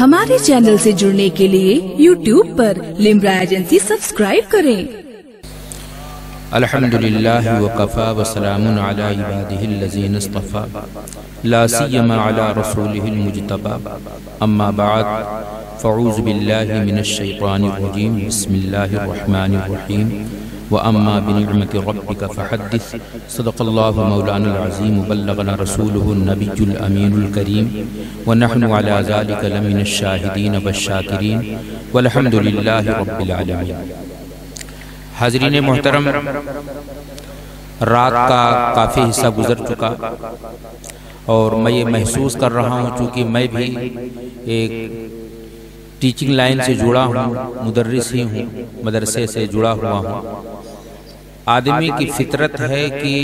ہمارے چینل سے جڑنے کے لیے یوٹیوب پر لمرا ایجنسی سبسکرائب کریں۔ الحمد لله وكفى وسلام على عباده الذين اصطفى لا سيما على رسوله المجتبى أما بعد فاعوذ بالله من الشيطان الرجيم بسم الله الرحمن الرحيم وأما بنعمة ربك فحدث. صدق الله مولانا العظيم وبلغنا رسوله النبي الأمين الكريم ونحن على ذلك لمن الشاهدين والشاكرين والحمد لله رب العالمين حاضرین محترم، رات کا کافی حصہ گزر چکا اور میں یہ محسوس کر رہا ہوں چونکہ میں بھی ایک ٹیچنگ لائن سے جڑا ہوں، مدرس ہی ہوں، مدرسے سے جڑا ہوا ہوں۔ آدمی کی فطرت ہے کہ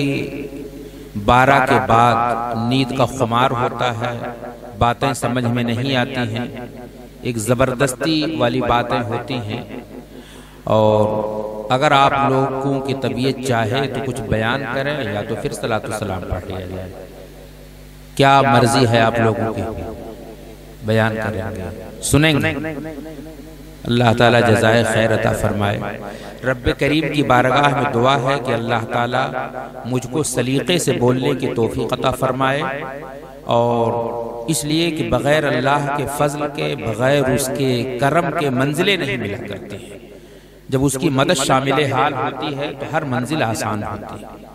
بارہ کے بعد نیند کا خمار ہوتا ہے باتیں سمجھ میں نہیں آتی ہیں۔ ایک زبردستی والی باتیں ہوتی ہیں۔ اور اگر آپ لوگوں کی طبیعت چاہے تو کچھ بیان کریں یا تو پھر صلاة السلام پڑھ لیا جائے۔ کیا مرضی ہے آپ لوگوں کی؟ بیان کریں۔ گے۔ سنیں گے۔ اللہ تعالیٰ جزائے خیر عطا فرمائے۔ رب کریم کی بارگاہ میں دعا ہے کہ اللہ تعالیٰ مجھ کو سلیقے سے بولنے کی توفیق عطا فرمائے اور اس لیے کہ بغیر اللہ کے فضل کے، بغیر اس کے کرم کے منزلیں نہیں ملا کرتے۔ ہیں جب اس کی مدد شامل حال ہوتی ہے تو ہر منزل آسان ہوتی ہے۔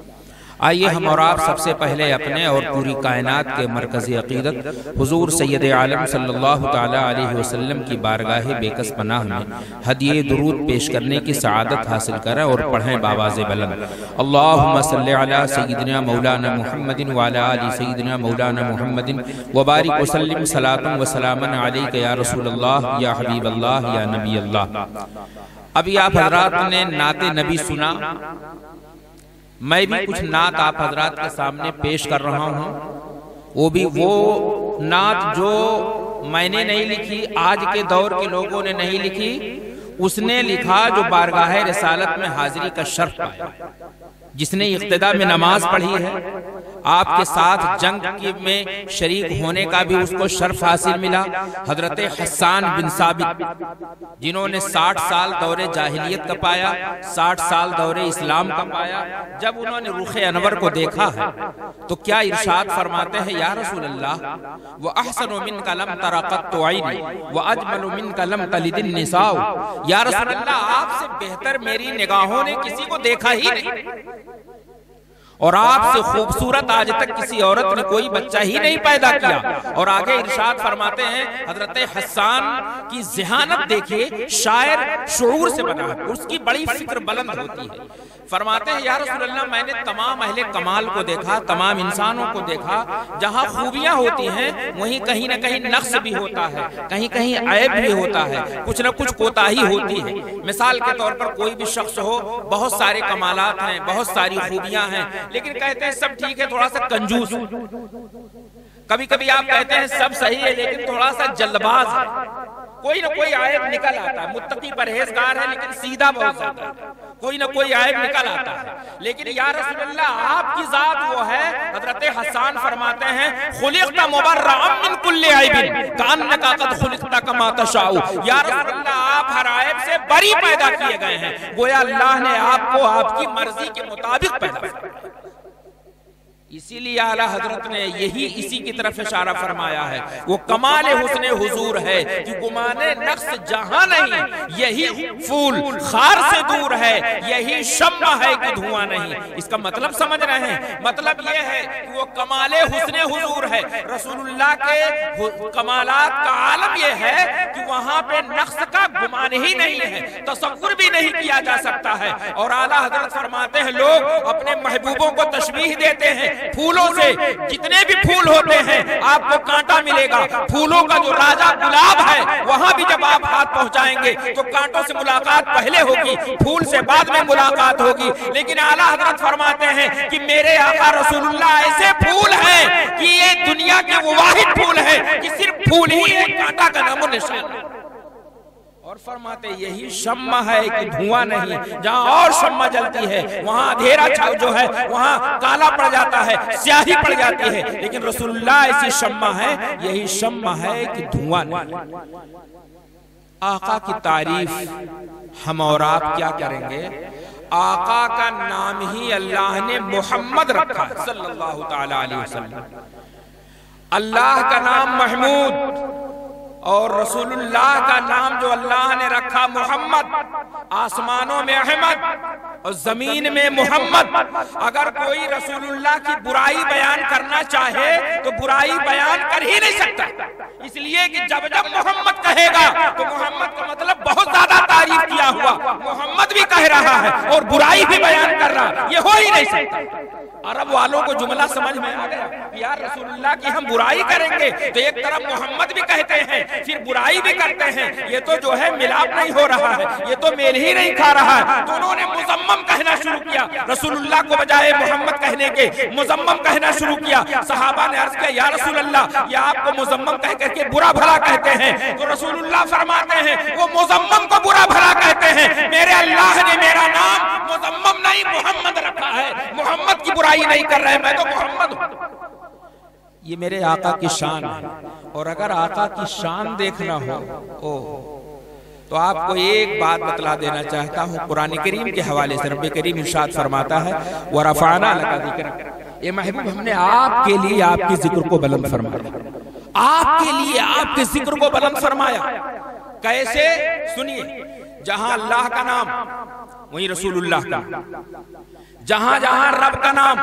آئیے ہم اور آپ سب سے پہلے اپنے اور پوری کائنات کے مرکزی عقیدت حضور سید عالم صلی اللہ تعالی علیہ وسلم کی بارگاہ بےکس پناہ میں ہدیے درود پیش کرنے کی سعادت حاصل کریں اور پڑھیں باواز بلند اللہم صلی علی سیدنا مولانا محمد وعلا علی سیدنا مولانا محمد وبارک وسلم صلاة وسلاما علیک یا رسول اللہ یا حبیب اللہ یا نبی اللہ۔ ابھی آپ حضرات نے نعت نبی سنا میں بھی کچھ نعت آپ حضرات کے سامنے پیش کر رہا ہوں۔ وہ بھی وہ نعت جو میں نے نہیں لکھی، آج کے دور کے لوگوں نے نہیں لکھی، اس نے لکھا جو بارگاہ رسالت میں حاضری کا شرف پایا، جس نے اقتداء میں نماز پڑھی ہے۔ آپ کے ساتھ جنگ میں شریک ہونے کا بھی اس کو شرف حاصل ملا حضرت حسان بن ثابت جنہوں نے ساٹھ سال دور جاہلیت کا پایا ساٹھ سال دور اسلام کا پایا جب انہوں نے رخ انور کو دیکھا ہے تو کیا ارشاد فرماتے ہیں یا رسول اللہ وَأَحْسَنُ مِنْكَ لَمْ تَرَقَتْ تُعَيْنِ وَأَجْمَلُ مِنْكَ لَمْ تَلِدِ النِّسَاءُ. یا رسول اللہ آپ سے بہتر میری نگاہوں نے کسی کو دیکھا ہی نہیں۔ اور آپ سے خوبصورت آج تک کسی عورت نے کوئی بچہ ہی نہیں پیدا کیا۔ اور آگے ارشاد فرماتے ہیں، حضرت حسان کی ذہانت دیکھئے شاعر شعور سے بنا ہے، اس کی بڑی فکر بلند ہوتی ہے۔ فرماتے ہیں، یا رسول اللہ، میں نے تمام اہل کمال کو دیکھا، تمام انسانوں کو دیکھا، جہاں خوبیاں ہوتی ہیں، وہیں کہیں نہ کہیں نقص بھی ہوتا ہے، کہیں کہیں عیب بھی ہوتا ہے، کچھ نہ کچھ کوتاہی ہوتی ہے۔ مثال کے طور پر کوئی بھی شخص ہو، بہت سارے کمالات ہیں، بہت ساری خوبیاں ہیں لیکن کہتے ہیں سب ٹھیک ہے تھوڑا سا کنجوس۔ کبھی کبھی آپ کہتے ہیں سب صحیح ہے لیکن تھوڑا سا جلدباز ہے۔ کوئی نہ کوئی عائب نکل آتا ہے۔ متقی پرہیزگار ہے لیکن سیدھا بہت زیادہ کوئی نہ کوئی عائب نکل آتا ہے۔ لیکن یا رسول اللہ آپ کی ذات وہ ہے۔ حضرت حسان فرماتے ہیں خلقت مبرعم من کل عائب کانکا قد خلقت کما تشاؤ یا رسول اللہ آپ ہر عائب سے بری پیدا کیے گئے ہیں۔ گویا اللہ نے آپ کو آپ کی مرضی کے مطابق پیدا کیا۔ اسی لیے اعلیٰ حضرت نے یہی اسی کی طرف اشارہ فرمایا ہے۔ وہ کمال حسن حضور ہے کہ گمان نقص جہاں نہیں، یہی پھول خار سے دور ہے، یہی شمع ہے کہ دھواں نہیں۔ اس کا مطلب سمجھ رہے ہیں؟ مطلب یہ ہے کہ وہ کمال حسن حضور ہے۔ رسول اللہ کے کمالات کا عالم یہ ہے کہ وہاں پہ نقص کا گمان ہی نہیں ہے، تصور بھی نہیں کیا جا سکتا ہے۔ اور اعلیٰ حضرت فرماتے ہیں، لوگ اپنے محبوبوں کو تشبیح دیتے ہیں۔ پھولوں سے جتنے بھی پھول ہوتے ہیں، آپ کو کانٹا ملے گا۔ پھولوں کا جو راجہ گلاب ہے، وہاں بھی جب آپ ہاتھ پہنچائیں گے، تو کانٹوں سے ملاقات پہلے ہوگی، پھول سے بعد میں ملاقات ہوگی۔ لیکن اعلیٰ حضرت فرماتے ہیں کہ میرے آقا رسول اللہ ایسے پھول ہیں کہ یہ دنیا کے وہ واحد پھول ہیں کہ صرف پھول ہی ایک کانٹا کا نام و نشان ہے۔ اور فرماتے یہی شمع ہے کہ دھواں نہیں، جہاں اور شمع جلتی ہے، وہاں اندھیرا جو ہے، وہاں کالا پڑ جاتا ہے، سیاہی پڑ جاتی ہے، لیکن رسول اللہ ایسی شمع ہے یہی شمع ہے کہ دھواں نہیں۔ آقا کی تعریف ہم اور آپ کیا کریں گے؟ آقا کا نام ہی اللہ نے محمد رکھا صلی اللہ تعالی علیہ وسلم۔ اللہ کا نام محمود۔ اور رسول اللہ کا نام جو اللہ نے رکھا، محمد۔ آسمانوں میں احمد اور زمین میں محمد۔ اگر کوئی رسول اللہ کی برائی بیان کرنا چاہے تو برائی بیان کر ہی نہیں سکتا۔ اس لیے کہ جب جب محمد کہے گا تو محمد کا مطلب بہت زیادہ تعریف کیا ہوا۔ محمد بھی کہہ رہا ہے اور برائی بھی بیان کر رہا۔ یہ ہو ہی نہیں سکتا۔ عرب والوں کو جملہ سمجھ میں آ گیا۔ یار رسول اللہ کی ہم برائی کریں گے تو ایک طرف محمد بھی کہتے ہیں پھر برائی بھی کرتے ہیں۔ یہ تو جو ہے ملاپ نہیں ہو رہا ہے۔ یہ تو میل ہی نہیں کھا رہا ہے۔ تو انہوں نے مزمم کہنا شروع کیا۔ رسول اللہ کو بجائے محمد کہنے کے مزمم کہنا شروع کیا۔ صحابہ نے عرض کیا، یا رسول اللہ یا آپ کو مزمم کہہ کر کے برا بھلا کہتے ہیں؟ تو رسول اللہ فرماتے ہیں، وہ مزمم کو برا بھلا کہتے ہیں۔ میرے اللہ نے میرا نام مزمم نہیں، محمد رکھا ہے۔ محمد کی برائی نہیں کر رہے، میں تو محمد ہوں۔ یہ میرے آقا کی شان ہے۔ اور اگر آقا کی شان دیکھنا ہو، او، تو آپ کو ایک بات بتلا دینا چاہتا ہوں۔ قرآن کریم کے حوالے سے رب کریم ارشاد فرماتا ہے، وَرَفَعْنَا لَكَ ذِكْرَ یہ محبوب، ہم نے آپ کے لیے آپ کی ذکر کو بلند فرمایا۔ آپ کے لیے آپ کے ذکر کو بلند فرمایا۔ کیسے؟ سنیے، جہاں اللہ کا نام وہی رسول اللہ کا۔ جہاں جہاں رب کا نام،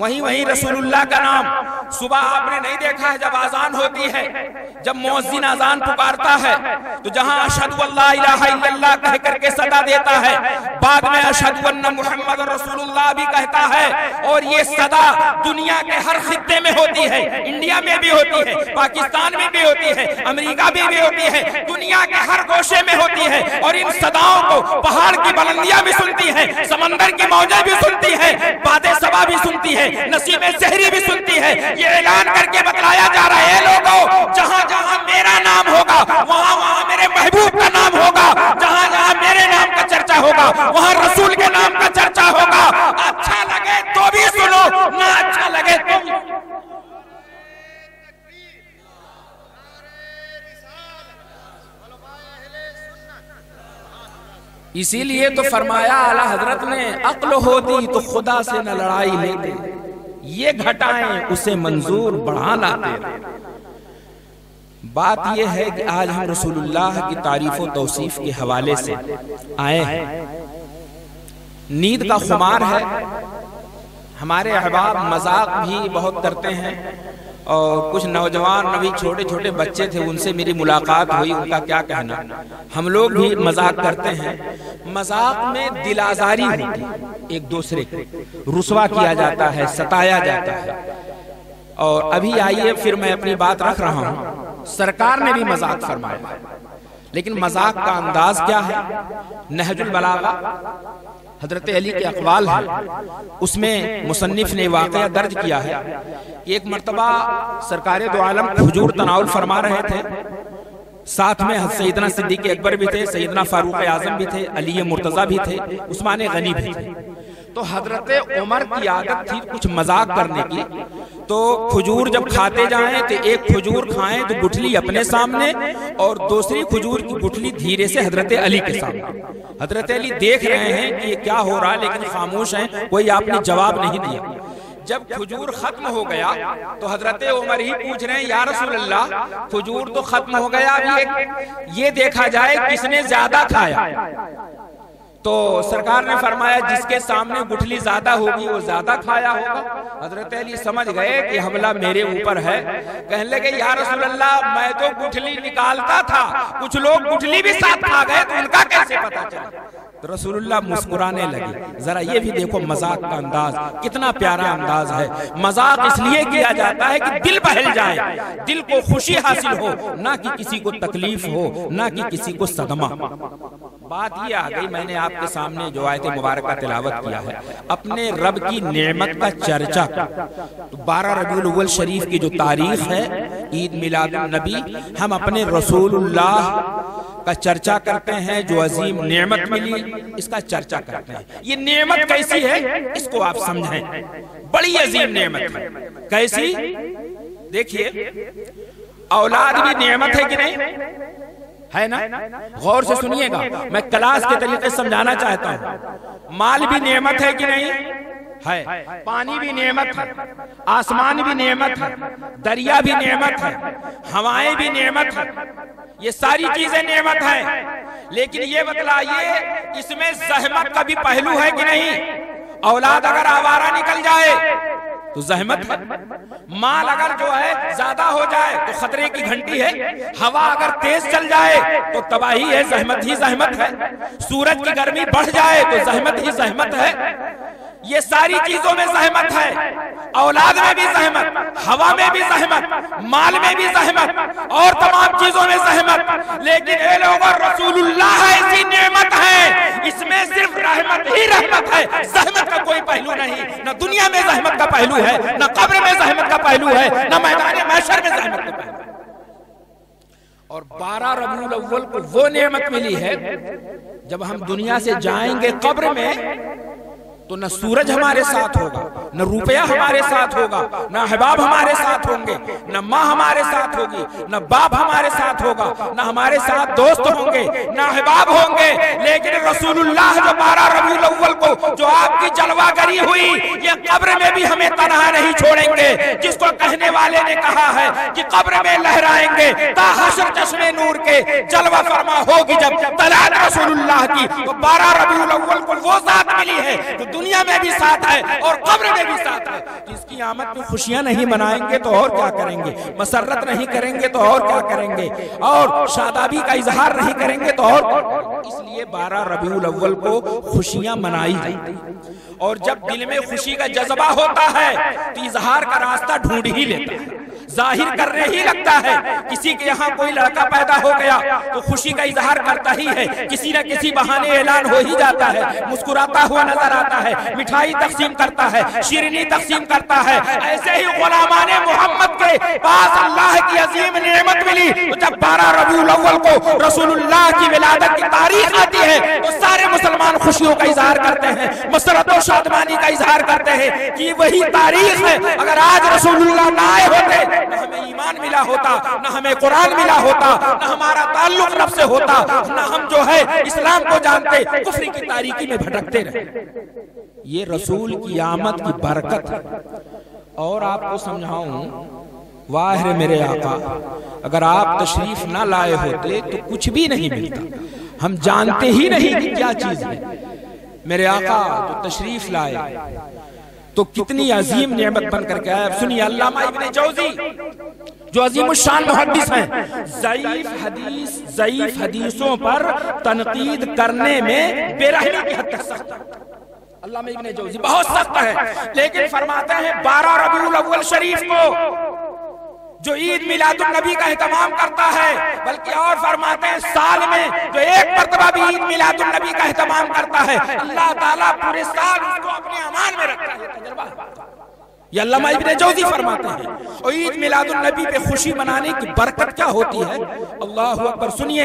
وہیں وہیں رسول اللہ کا نام۔ صبح آپ نے نہیں دیکھا ہے جب آزان ہوتی ہے، جب موزین آزان پکارتا ہے، تو جہاں اشہدو اللہ الہ الا اللہ کہہ کر کے صدا دیتا ہے، بعد میں اشہدو ان محمد رسول اللہ بھی کہتا ہے۔ اور یہ صدا دنیا کے ہر خطے میں ہوتی ہے، انڈیا میں بھی ہوتی ہے، پاکستان میں بھی ہوتی ہے، امریکہ میں بھی ہوتی ہے، دنیا کے ہر گوشے میں ہوتی ہے۔ اور ان صداؤں کو پہاڑ کی بلندیاں بھی سنتی ہیں، سمندر کی موجیں بھی سنتی سنتی ہے باد سبا بھی سنتی ہے نصیب زہری بھی سنتی ہے۔ یہ اعلان کر کے بتلایا جا رہا ہے لوگوں، جہاں جہاں میرا نام ہوگا، وہاں وہاں میرے محبوب کا نام ہوگا، جہاں جہاں میرے نام کا چرچا ہوگا، وہاں رسول کے نام کا چرچا ہوگا۔ اچھا لگے تو بھی اسی لیے تو فرمایا، اعلی حضرت نے، عقل ہوتی تو خدا سے نہ لڑائی لیتے یہ گھٹائیں اسے منظور بڑھا لاتے بات یہ ہے کہ آج ہم رسول اللہ کی تعریف و توصیف کے حوالے سے آئے ہیں۔ نیند کا خمار ہے۔ ہمارے احباب مذاق بھی بہت کرتے ہیں۔ اور کچھ نوجوان نبی، چھوٹے چھوٹے بچے تھے، ان سے میری ملاقات ہوئی، ان کا کیا کہنا؟ ہم لوگ بھی مذاق کرتے ہیں۔ مذاق میں دل آزاری ہوتی ایک دوسرے کو۔ رسوا کیا جاتا ہے، ستایا جاتا ہے۔ اور ابھی آئیے، پھر میں اپنی بات رکھ رہا ہوں۔ سرکار نے بھی مذاق فرمایا۔ لیکن مذاق کا انداز کیا ہے؟ نہج البلاغہ۔ حضرت علی کے اقوال ہے اس میں مصنف نے واقعہ درج کیا ہے۔ کہ ایک مرتبہ سرکار دو عالم حجور تناول فرما رہے تھے۔ ساتھ میں سیدنا صدیق اکبر بھی تھے، سیدنا فاروق اعظم بھی تھے، علی مرتضی بھی تھے، عثمان غنی بھی تھے۔ تو حضرت عمر کی عادت تھی کچھ مذاق کرنے کی۔ تو کھجور جب کھاتے جائیں تو ایک کھجور کھائیں تو گٹھلی اپنے سامنے اور دوسری کھجور کی گٹھلی دھیرے سے حضرت علی کے سامنے۔ حضرت علی دیکھ رہے ہیں کہ یہ کیا ہو رہا ہے، لیکن خاموش ہیں، کوئی آپ نے جواب نہیں دیا۔ جب کھجور ختم ہو گیا تو حضرت عمر ہی پوچھ رہے ہیں، یا رسول اللہ، کھجور تو ختم ہو گیا یہ دیکھا جائے کس نے زیادہ کھایا؟ تو سرکار نے فرمایا جس کے سامنے گٹھلی زیادہ ہوگی، وہ زیادہ کھایا ہوگا۔ حضرت علی سمجھ گئے کہ حملہ میرے اوپر ہے۔ کہنے لگے، یا رسول اللہ، میں تو گٹھلی نکالتا تھا۔ کچھ لوگ گٹھلی بھی ساتھ کھا گئے تو ان کا کیسے پتا چلا؟ تو رسول اللہ مسکرانے لگے۔ ذرا یہ بھی دیکھو مذاق کا انداز، کتنا پیارا انداز ہے۔ مذاق اس لیے کیا جاتا ہے کہ دل بہل جائے، دل کو خوشی حاصل ہو، نہ کہ کسی کو تکلیف ہو، نہ کہ کسی کو صدمہ۔ بات یہ آ گئی، میں نے آپ کے سامنے جو آیت مبارکہ تلاوت کیا ہے۔ اپنے رب کی نعمت کا چرچا۔ بارہ ربیع الاول شریف کی جو تاریخ ہے، عید میلاد النبی، ہم اپنے رسول اللہ کا چرچا کرتے ہیں جو عظیم نعمت ملی اس کا چرچا کرتے ہیں۔ یہ نعمت کیسی ہے؟ اس کو آپ سمجھیں۔ بڑی عظیم نعمت۔ ہے کیسی؟ دیکھیے اولاد بھی نعمت ہے کہ نہیں؟ ہے نا؟ غور سے سنیے گا۔ میں کلاس کے طریقے سمجھانا چاہتا ہوں۔ مال بھی نعمت ہے کہ نہیں؟ ہے۔ پانی بھی نعمت ہے۔ آسمان بھی نعمت ہے۔ دریا بھی نعمت ہے۔ ہوائیں بھی نعمت ہے۔ یہ ساری چیزیں نعمت ہیں۔ لیکن یہ بتلائیے، اس میں زحمت کا بھی پہلو ہے کہ نہیں؟ اولاد اگر آوارہ نکل جائے، تو زحمت ہے۔ مال اگر جو ہے زیادہ ہو جائے، تو خطرے کی گھنٹی ہے۔ ہوا اگر تیز چل جائے، تو تباہی ہے، زحمت ہی زحمت ہے۔ سورج کی گرمی بڑھ جائے، تو زحمت ہی زحمت ہے۔ یہ ساری چیزوں میں زحمت ہے۔ اولاد میں بھی زحمت ہوا میں بھی زحمت مال میں بھی زحمت اور تمام چیزوں میں زحمت۔ لیکن اے لوگوں رسول اللہ ایسی نعمت ہے۔ اس میں صرف رحمت ہی رحمت ہے۔ زحمت کا کوئی پہلو نہیں۔ نہ دنیا میں زحمت کا پہلو ہے نہ قبر میں زحمت کا پہلو ہے نہ میدان محشر میں زحمت کا پہلو ہے۔ اور بارہ ربیع الاول کو وہ نعمت ملی ہے جب ہم دنیا سے جائیں گے قبر میں تو نہ سورج ہمارے ساتھ ہوگا، نہ روپیہ ہمارے ساتھ ہوگا، نہ احباب ہمارے ساتھ ہوں گے، نہ ماں ہمارے ساتھ ہوگی، نہ باپ ہمارے ساتھ ہوگا، نہ ہمارے ساتھ دوست ہوں گے، نہ احباب ہوں گے، لیکن رسول اللہ جو بارہ ربی الاول کو، جو آپ کی جلوہ گری ہوئی، یہ قبر میں ہمیں تنہا نہیں چھوڑیں گے۔ جس کو کہنے والے نے کہا ہے کہ قبر میں لہرائیں گے، تا حشر چشم نور کے جلوہ فرما ہوگی جب طلعت رسول اللہ کی تو بارہ ربیع الاول کو وہ ذات ملی ہے جو دنیا میں بھی ساتھ ہے اور قبر میں بھی ساتھ ہے۔ جس کی آمد میں خوشیاں نہیں منائیں گے تو اور کیا کریں گے؟ مسرت نہیں کریں گے تو اور کیا کریں گے؟ اور شادابی کا اظہار نہیں کریں گے تو اور اس لیے بارہ ربیع الاول کو خوشیاں منائی۔ اور جب دل میں خوشی کا جذبہ ہو ہوتا ہے۔ تو اظہار کا راستہ ڈھونڈ ہی لیتا ہے۔ ظاہر کرنے ہی لگتا ہے کسی کے یہاں کوئی لڑکا پیدا ہو گیا تو خوشی کا اظہار کرتا ہی ہے۔ کسی نہ کسی بہانے اعلان ہو ہی جاتا ہے۔ مسکراتا ہوا نظر آتا ہے۔ مٹھائی تقسیم کرتا ہے۔ شیرنی تقسیم کرتا ہے۔ ایسے ہی غلامان محمد کے پاس اللہ کی عظیم نعمت ملی۔ تو جب بارہ ربیع الاول کو رسول اللہ کی ولادت کی تاریخ آتی ہے تو سارے مسلمان خوشیوں کا اظہار کرتے ہیں۔ مسرت و شادمانی کا اظہار کرتے ہیں۔ کہ وہی تاریخ ہے۔ اگر آج رسول اللہ نہ آئے ہوتے نہ ہمیں ایمان ملا ہوتا، نہ ہمیں قرآن ملا ہوتا، نہ ہمارا تعلق رب سے ہوتا، نہ ہم جو ہے اسلام کو جانتے کفر کی تاریکی میں بھٹکتے رہے یہ رسول کی آمد کی برکت ہے۔ اور آپ کو سمجھاؤں، واہر میرے آقا، اگر آپ تشریف نہ لائے ہوتے تو کچھ بھی نہیں ملتا۔ ہم جانتے ہی نہیں کہ کیا چیز ہے۔ میرے آقا، تو تشریف لائے۔ تو کتنی عظیم نعمت بن کر کے آئے۔ اب سنیے علامہ ابن جوزی جو عظیم الشان محدث ہیں۔ ضعیف حدیث ضعیف حدیثوں پر تنقید کرنے میں بے رحمی کی حد تک سخت علامہ ابن جوزی بہت سخت ہے۔ لیکن فرماتے ہیں بارہ ربیع الاول شریف کو جو عید میلاد النبی کا اہتمام کرتا ہے، بلکہ اور فرماتے ہیں سال میں جو ایک مرتبہ بھی عید میلاد النبی کا اہتمام کرتا ہے، اللہ تعالیٰ پورے سال اس کو اپنے امان میں رکھتا ہے یہ علامہ ابن جوزی فرماتے ہیں، اور عید میلاد النبی پہ خوشی منانے کی برکت کیا ہوتی ہے؟ اللہ اکبر، سنیے۔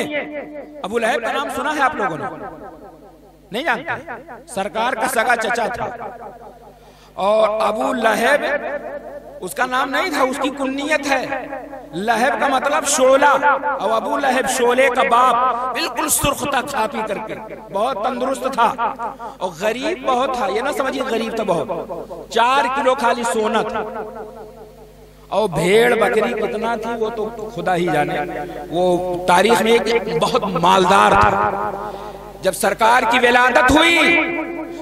ابو لہب کا نام سنا ہے آپ لوگوں نے؟ نہیں جانتے؟ سرکار کا سگا چچا تھا۔ اور ابو لہب اس کا نام نہیں تھا، اس کی کنیت ہے۔ لہب کا مطلب شولہ اور ابو لہب شولے کا باپ بالکل سرخ تھا کھا کر کے۔ بہت تندرست تھا۔ اور غریب بہت تھا، یہ نہ سمجھئے غریب تھا بہت۔ چار کلو خالی سونا تھا اور بھیڑ بکری کتنا تھی، وہ تو خدا ہی جانے۔ وہ تاریخ میں ایک بہت مالدار تھا۔ جب سرکار کی ولادت ہوئی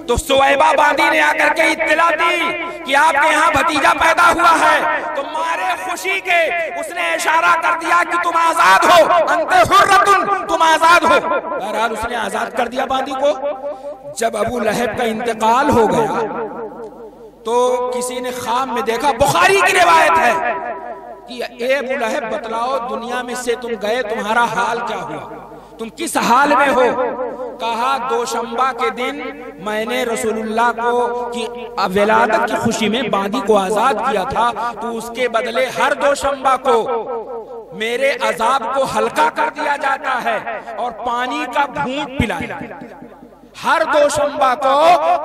تو سویبہ باندی نے آ کر کے اطلاع دی کہ آپ کے یہاں بھتیجا پیدا ہوا ہے۔ تو مارے خوشی کے اس نے اشارہ کر دیا کہ تم آزاد ہو۔ انت حرتن، تم آزاد ہو۔ بہرحال اس نے آزاد کر دیا باندی کو۔ جب ابو لہب کا انتقال ہو گیا تو کسی نے خام میں دیکھا، بخاری کی روایت ہے کہ اے ابو لہب بتلاؤ، دنیا میں سے تم گئے، تمہارا حال کیا ہوا؟ تم کس حال میں ہو؟ کہا، دو کے دن میں نے رسول اللہ کو کی ولادت کی خوشی میں باندی کو آزاد کیا تھا، تو اس کے بدلے ہر دوشمبا کو میرے عذاب کو ہلکا کر دیا جاتا ہے اور پانی کا بھونٹ پلایا۔ ہر دو شمبا کو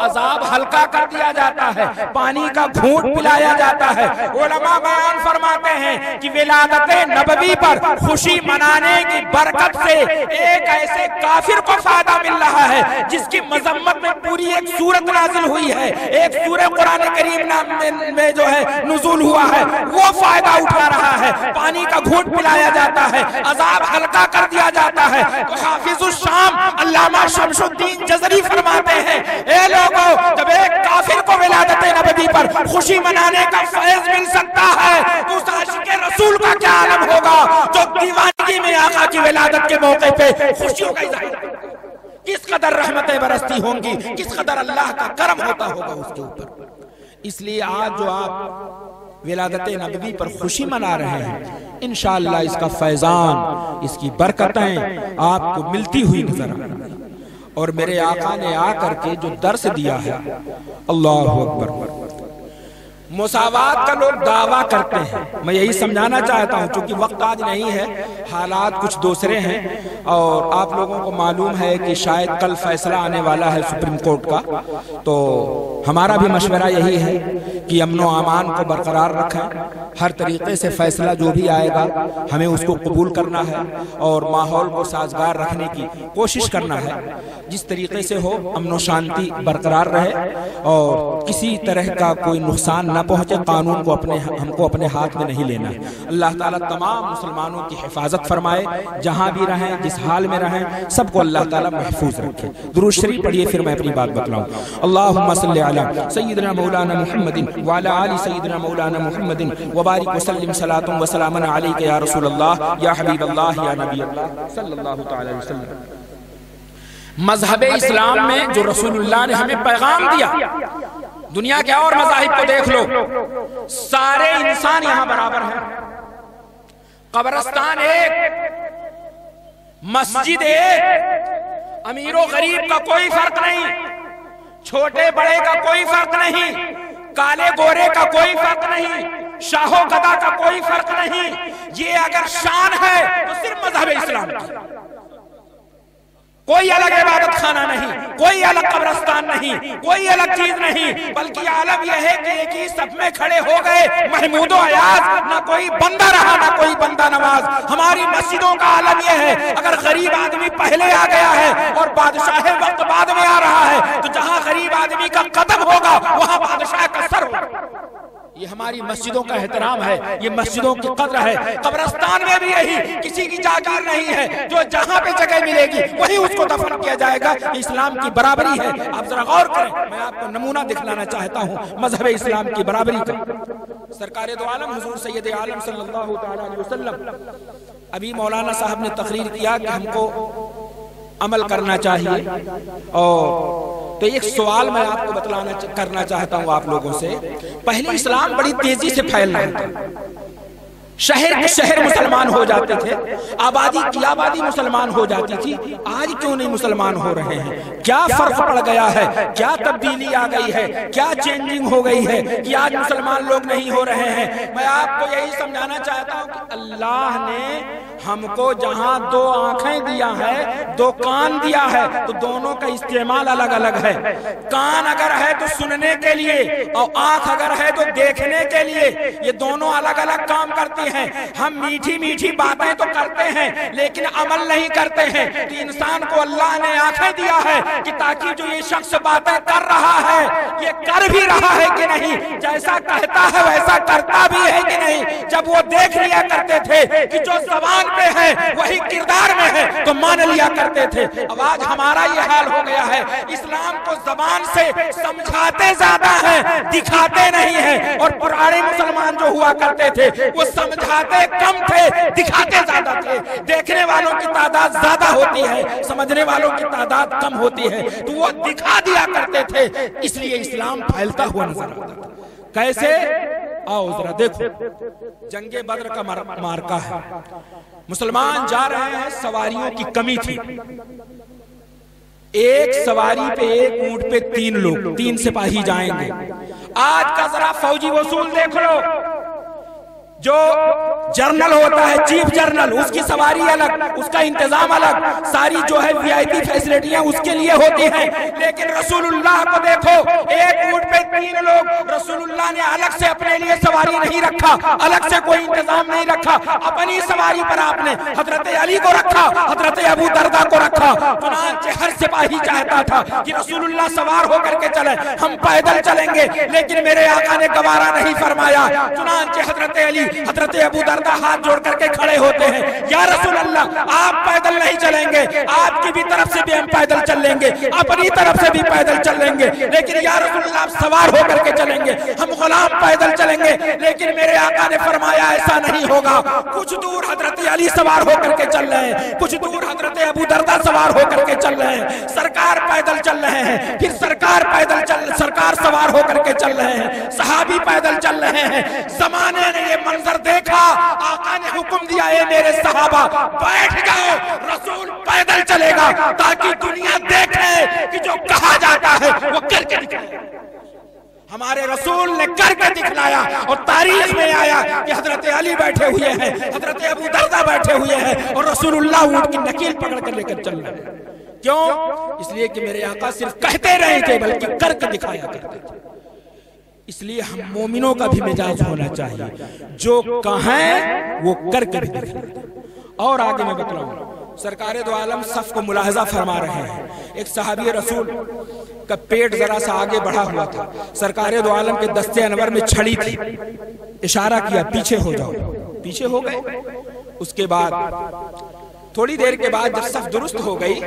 عذاب ہلکا کر دیا جاتا ہے، پانی کا گھونٹ پلایا جاتا ہے۔ علماء بیان فرماتے ہیں کہ ولادت نبوی پر خوشی منانے کی برکت سے ایک ایسے کافر کو فائدہ مل رہا ہے، جس کی مذمت میں پوری ایک سورت نازل ہوئی ہے۔ ایک سورہ قرآن کریم میں جو ہے، نزول ہوا ہے۔ وہ فائدہ اٹھا رہا ہے۔ پانی کا گھونٹ پلایا جاتا ہے۔ عذاب ہلکا کر دیا جاتا ہے۔ حافظ الشام علامہ شمش الدین جزری فرماتے ہیں، اے لوگوں جب ایک کافر کو ولادت نبی پر خوشی منانے کا فیض مل سکتا ہے، تو اس عاشق رسول کا کیا عالم ہوگا جو دیوانگی میں آقا کی ولادت کے موقع پہ خوشیوں کا اظہار کس قدر رحمتیں برستی ہوں گی، کس قدر اللہ کا کرم ہوتا ہوگا اس کے اوپر؟ اس لیے آج جو آپ ولادت نبوی پر خوشی منا رہے ہیں، انشاءاللہ اس کا فیضان، اس کی برکتیں آپ کو ملتی ہوئی نظر آ رہی اور میرے آقا نے آ کر کے جو درس دیا ہے اللہ اکبر۔ مساوات کا لوگ دعویٰ کرتے ہیں۔ میں یہی سمجھانا چاہتا ہوں، چونکہ وقت آج نہیں ہے، حالات کچھ دوسرے ہیں۔ اور آپ لوگوں کو معلوم ہے کہ شاید کل فیصلہ آنے والا ہے سپریم کورٹ کا۔ تو ہمارا بھی مشورہ یہی ہے کہ امن و امان کو برقرار رکھیں۔ ہر طریقے سے فیصلہ جو بھی آئے گا، ہمیں اس کو قبول کرنا ہے۔ اور ماحول کو سازگار رکھنے کی کوشش کرنا ہے۔ جس طریقے سے ہو، امن و شانتی برقرار رہے۔ اور کسی طرح کا کوئی نقصان نہ پہنچے قانون کو اپنے ہم کو اپنے ہاتھ میں نہیں لینا۔ اللہ تعالیٰ تمام مسلمانوں کی حفاظت فرمائے۔ جہاں بھی رہیں، جس حال میں رہیں، سب کو اللہ تعالیٰ محفوظ رکھے۔ درود شریف پڑھیے، پھر میں اپنی بات بتلاؤں۔ اللہم صلی علی سیدنا مولانا محمد وعلا آل سیدنا مولانا محمد وبارک وسلم صلاة وسلام علیک یا رسول اللہ، یا حبیب اللہ، یا نبی اللہ صلی اللہ تعالی وسلم۔ مذہب اسلام میں جو رسول اللہ نے ہمیں پیغام دیا دنیا کے اور مذاہب کو دیکھ لو۔ سارے انسان یہاں برابر ہیں۔ قبرستان ایک، مسجد ایک۔ امیر و غریب کا کوئی فرق نہیں۔ چھوٹے بڑے کا کوئی فرق نہیں۔ کالے گورے کا کوئی فرق نہیں۔ شاہ و گدا کا کوئی فرق نہیں۔ یہ اگر شان ہے تو صرف مذہب اسلام کی۔ کوئی الگ عبادت خانہ نہیں، کوئی الگ قبرستان نہیں، کوئی الگ چیز نہیں، بلکہ عالم یہ ہے کہ ایک ہی سب میں کھڑے ہو گئے، محمود و عیاض نہ کوئی بندہ رہا، نہ کوئی بندہ نواز ہماری مسجدوں کا عالم یہ ہے، اگر غریب آدمی پہلے آ گیا ہے اور بادشاہ وقت بعد میں آ رہا ہے، تو جہاں غریب آدمی کا قدم ہوگا، وہاں بادشاہ کا سر ہوگا۔ یہ ہماری مسجدوں کا احترام ہے، یہ مسجدوں کی قدر ہے۔ قبرستان میں بھی یہی، کسی کی جاگیر نہیں ہے۔ جو جہاں پہ جگہ ملے گی وہی اس کو دفن کیا جائے گا۔ اسلام کی برابری ہے۔ آپ ذرا غور کریں۔ میں آپ کو نمونہ دکھلانا چاہتا ہوں۔ مذہب اسلام کی برابری کا۔ سرکار دو عالم، حضور سید عالم صلی اللہ علیہ وسلم۔ ابھی مولانا صاحب نے تقریر کیا کہ ہم کو عمل کرنا چاہیے۔ اور تو ایک سوال میں آپ کو بتلانا کرنا چاہتا ہوں آپ لوگوں سے۔ پہلے اسلام بڑی تیزی سے پھیل رہا تھا شہر کے شہر مسلمان ہو جاتے تھے۔ آبادی کی آبادی مسلمان ہو جاتی تھی۔ آج کیوں نہیں مسلمان ہو رہے ہیں؟ کیا فرق پڑ گیا ہے؟ کیا تبدیلی آ گئی ہے؟ کیا چینجنگ ہو گئی ہے؟ کہ آج مسلمان لوگ نہیں ہو رہے ہیں۔ میں آپ کو یہی سمجھانا چاہتا ہوں کہ اللہ نے ہم کو جہاں دو آنکھیں دیا ہے، دو کان دیا ہے، تو دونوں کا استعمال الگ الگ ہے۔ کان اگر ہے تو سننے کے لیے، اور آنکھ اگر ہے تو دیکھنے کے لیے۔ یہ دونوں الگ الگ کام کرتی ہیں۔ ہم میٹھی میٹھی باتیں تو کرتے ہیں، لیکن عمل نہیں کرتے ہیں۔ تو انسان کو اللہ نے آنکھیں دیا ہے کہ تاکہ جو یہ شخص باتیں کر رہا ہے، یہ کر بھی رہا ہے کہ نہیں۔ جیسا کہتا ہے، ویسا کرتا بھی ہے کہ نہیں۔ جب وہ دیکھ لیا کرتے تھے کہ جو زبان پہ ہے، وہی کردار میں ہے۔ تو مان لیا کرتے تھے۔ اب آج ہمارا یہ حال ہو گیا ہے۔ اسلام کو زبان سے سمجھاتے زیادہ ہیں، دکھاتے نہیں ہیں۔ اور پرانے مسلمان جو ہوا کرتے تھے، وہ سمجھاتے کم تھے، دکھاتے زیادہ تھے۔ دیکھنے والوں کی تعداد زیادہ ہوتی ہے، سمجھنے والوں کی تعداد کم ہوتی ہے۔ تو وہ دکھا دیا کرتے تھے۔ اس لیے اسلام پھیلتا ہوا نظر آتا تھا کیسے؟ آؤ ذرا دیکھو۔ جنگ بدر کا مارکا ہے۔ مسلمان جا رہے ہیں، سواریوں کی کمی تھی۔ ایک سواری پہ ایک اونٹ پہ تین لوگ، تین سپاہی جائیں گے۔ آج کا ذرا فوجی وصول دیکھ لو۔ جو جرنل ہوتا ہے، چیف جرنل، اس کی سواری الگ، اس کا انتظام الگ، ساری جو ہے وی آئی پی فیسلٹیاں اس کے لیے ہوتی ہیں۔ لیکن رسول اللہ کو دیکھو، ایک اونٹ پہ تین لوگ رسول اللہ نے الگ سے اپنے لیے سواری نہیں رکھا، الگ سے کوئی انتظام نہیں رکھا۔ اپنی سواری پر آپ نے حضرت علی کو رکھا، حضرت ابو دردہ کو رکھا۔ چنانچہ ہر سپاہی چاہتا تھا کہ رسول اللہ سوار ہو کر کے چلیں ہم پیدل چلیں گے، لیکن میرے آقا نے گوارا نہیں فرمایا۔ چنانچہ حضرت علی حضرت ابو دردہ ہاتھ جوڑ کر کے کھڑے ہوتے ہیں۔ یا رسول اللہ، آپ پیدل نہیں چلیں گے۔ آپ کی بھی طرف سے بھی ہم پیدل چل لیں گے۔ اپنی طرف سے بھی پیدل چل لیں گے۔ لیکن یا رسول اللہ، آپ سوار ہو کر کے چلیں گے۔ ہم غلام پیدل چلیں گے۔ لیکن میرے آقا نے فرمایا، ایسا نہیں ہوگا۔ کچھ دور حضرت علی سوار ہو کر کے چل رہے ہیں۔ کچھ دور حضرت ابو دردہ سوار ہو کر کے چل رہے ہیں۔ سرکار پیدل چل رہے ہیں۔ پھر سرکار پیدل چل، سرکار سوار ہو کر کے چل رہے ہیں۔ صحابی پیدل چل رہے ہیں۔ زمانے نے یہ منظر دیکھا، آقا نے حکم دیا، اے میرے صحابہ، بیٹھ جاؤ، رسول پیدل چلے گا، تاکہ دنیا دیکھے کہ جو کہا جاتا ہے، وہ کر کے دکھائے۔ ہمارے رسول نے کر کے دکھلایا اور تاریخ میں آیا کہ حضرت علی بیٹھے ہوئے ہیں، حضرت ابو دردہ بیٹھے ہوئے ہیں اور رسول اللہ اونٹ کی نکیل پکڑ کر لے کر چل رہے ہیں۔ کیوں؟ اس لیے کہ میرے آقا صرف کہتے رہے تھے، بلکہ کر کے دکھایا کرتے تھے۔ اس لیے ہم مومنوں کا بھی مزاج ہونا چاہیے۔ جو کہیں وہ کر کے بھی دکھلاتے اور آگے میں بتلاؤں، سرکار دو عالم صف کو ملاحظہ فرما رہے ہیں۔ ایک صحابی رسول کا پیٹ ذرا سا آگے بڑھا ہوا تھا۔ سرکار دو عالم کے دستے انور میں چھڑی تھی۔ اشارہ کیا، پیچھے ہو جاؤ۔ پیچھے ہو گئے۔ اس کے بعد، تھوڑی دیر کے بعد جب صف درست ہو گئی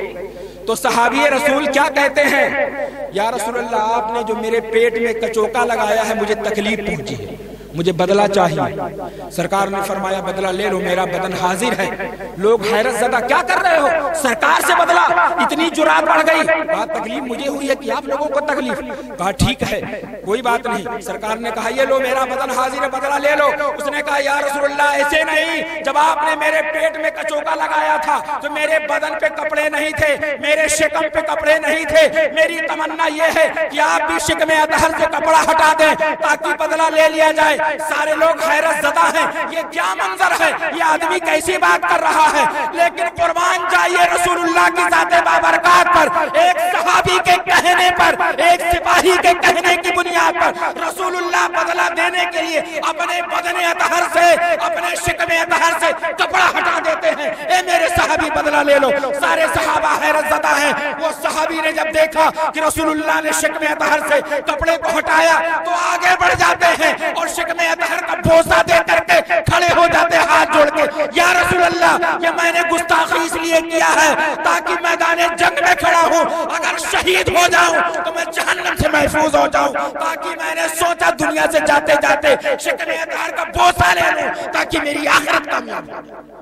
تو صحابی رسول کیا کہتے ہیں؟ یا رسول اللہ، آپ نے جو میرے پیٹ میں کچوکا لگایا ہے، مجھے تکلیف پہنچی ہے۔ مجھے بدلہ چاہیے۔ سرکار نے فرمایا، بدلہ لے لو، میرا بدن حاضر ہے۔ لوگ حیرت زدہ، کیا کر رہے ہو؟ سرکار سے بدلہ۔ اتنی جرات بڑھ گئی۔ بات تکلیف مجھے ہوئی ہے کہ آپ لوگوں کو تکلیف۔ کہا، ٹھیک ہے، کوئی بات نہیں۔ سرکار نے کہا، یہ لو، میرا بدن حاضر ہے، بدلہ لے لو۔ اس نے کہا، یا رسول اللہ، ایسے نہیں۔ جب آپ نے میرے پیٹ میں کچوکا لگایا تھا، تو میرے بدن پہ کپڑے نہیں تھے، میرے شکم پہ کپڑے نہیں تھے۔ میری تمنا یہ ہے کہ آپ بھی شکم ادہر سے کپڑا ہٹا دیں، تاکہ بدلہ لے لیا جائے۔ سارے لوگ حیرت زدہ ہیں۔ یہ کیا منظر ہے؟ یہ آدمی کیسی بات کر رہا ہے؟ لیکن قربان جائیے رسول اللہ کی ذات بابرکات پر۔ ایک صحابی کے کہنے پر، ایک سپاہی کے کہنے کی بنیاد پر۔ رسول اللہ بدلہ دینے کے لیے اپنے بدن اتحر سے، اپنے شکم اتحر سے کپڑا ہٹا دیتے ہیں۔ اے میرے صحابی، بدلہ لے لو۔ سارے صحابہ حیرت زدہ ہیں۔ وہ صحابی نے جب دیکھا کہ رسول اللہ نے شکم اتحر سے کپڑے کو ہٹایا تو آگے بڑھ جاتے ہیں اور شکم اتحر کا بوسا دے کر کے کھڑے ہو جاتے ہاتھ جوڑ کے۔ یا رسول اللہ، یہ میں نے گستاخی اس لیے کیا ہے تاکہ میدان جنگ میں کھڑا ہوں۔ اگر شہید ہو جاؤں تو میں جہنم سے محفوظ ہو جاؤں۔ تاکہ میں نے سوچا دنیا سے جاتے جاتے شکم اتحر کا بوسا لے لوں تاکہ میری آخرت کامیاب ہو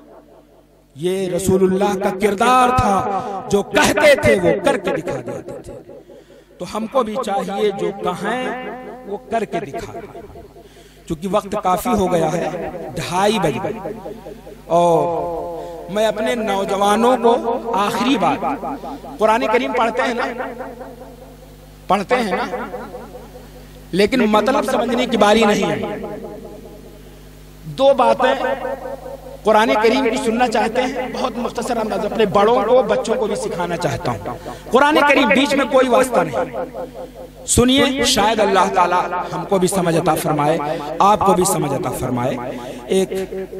یہ رسول اللہ کا کردار تھا جو کہتے تھے، وہ کر کے دکھا دیتے تھے۔ تو ہم کو بھی چاہیے جو کہیں، وہ کر کے دکھا چونکہ وقت کافی ہو گیا ہے، ڈھائی بج گئی اور میں اپنے نوجوانوں کو آخری بات، قرآن کریم پڑھتے ہیں نا؟ پڑھتے ہیں نا؟ لیکن مطلب سمجھنے کی باری نہیں ہے۔ دو باتیں قرآن کریم کی سننا چاہتے ہیں بہت مختصر انداز اپنے بڑوں کو بچوں کو بھی سکھانا چاہتا ہوں۔ قرآن کریم بیچ میں کوئی واسطہ نہیں۔ سنیے شاید اللہ تعالی ہم کو بھی سمجھ عطا فرمائے آپ کو بھی سمجھ عطا فرمائے۔ ایک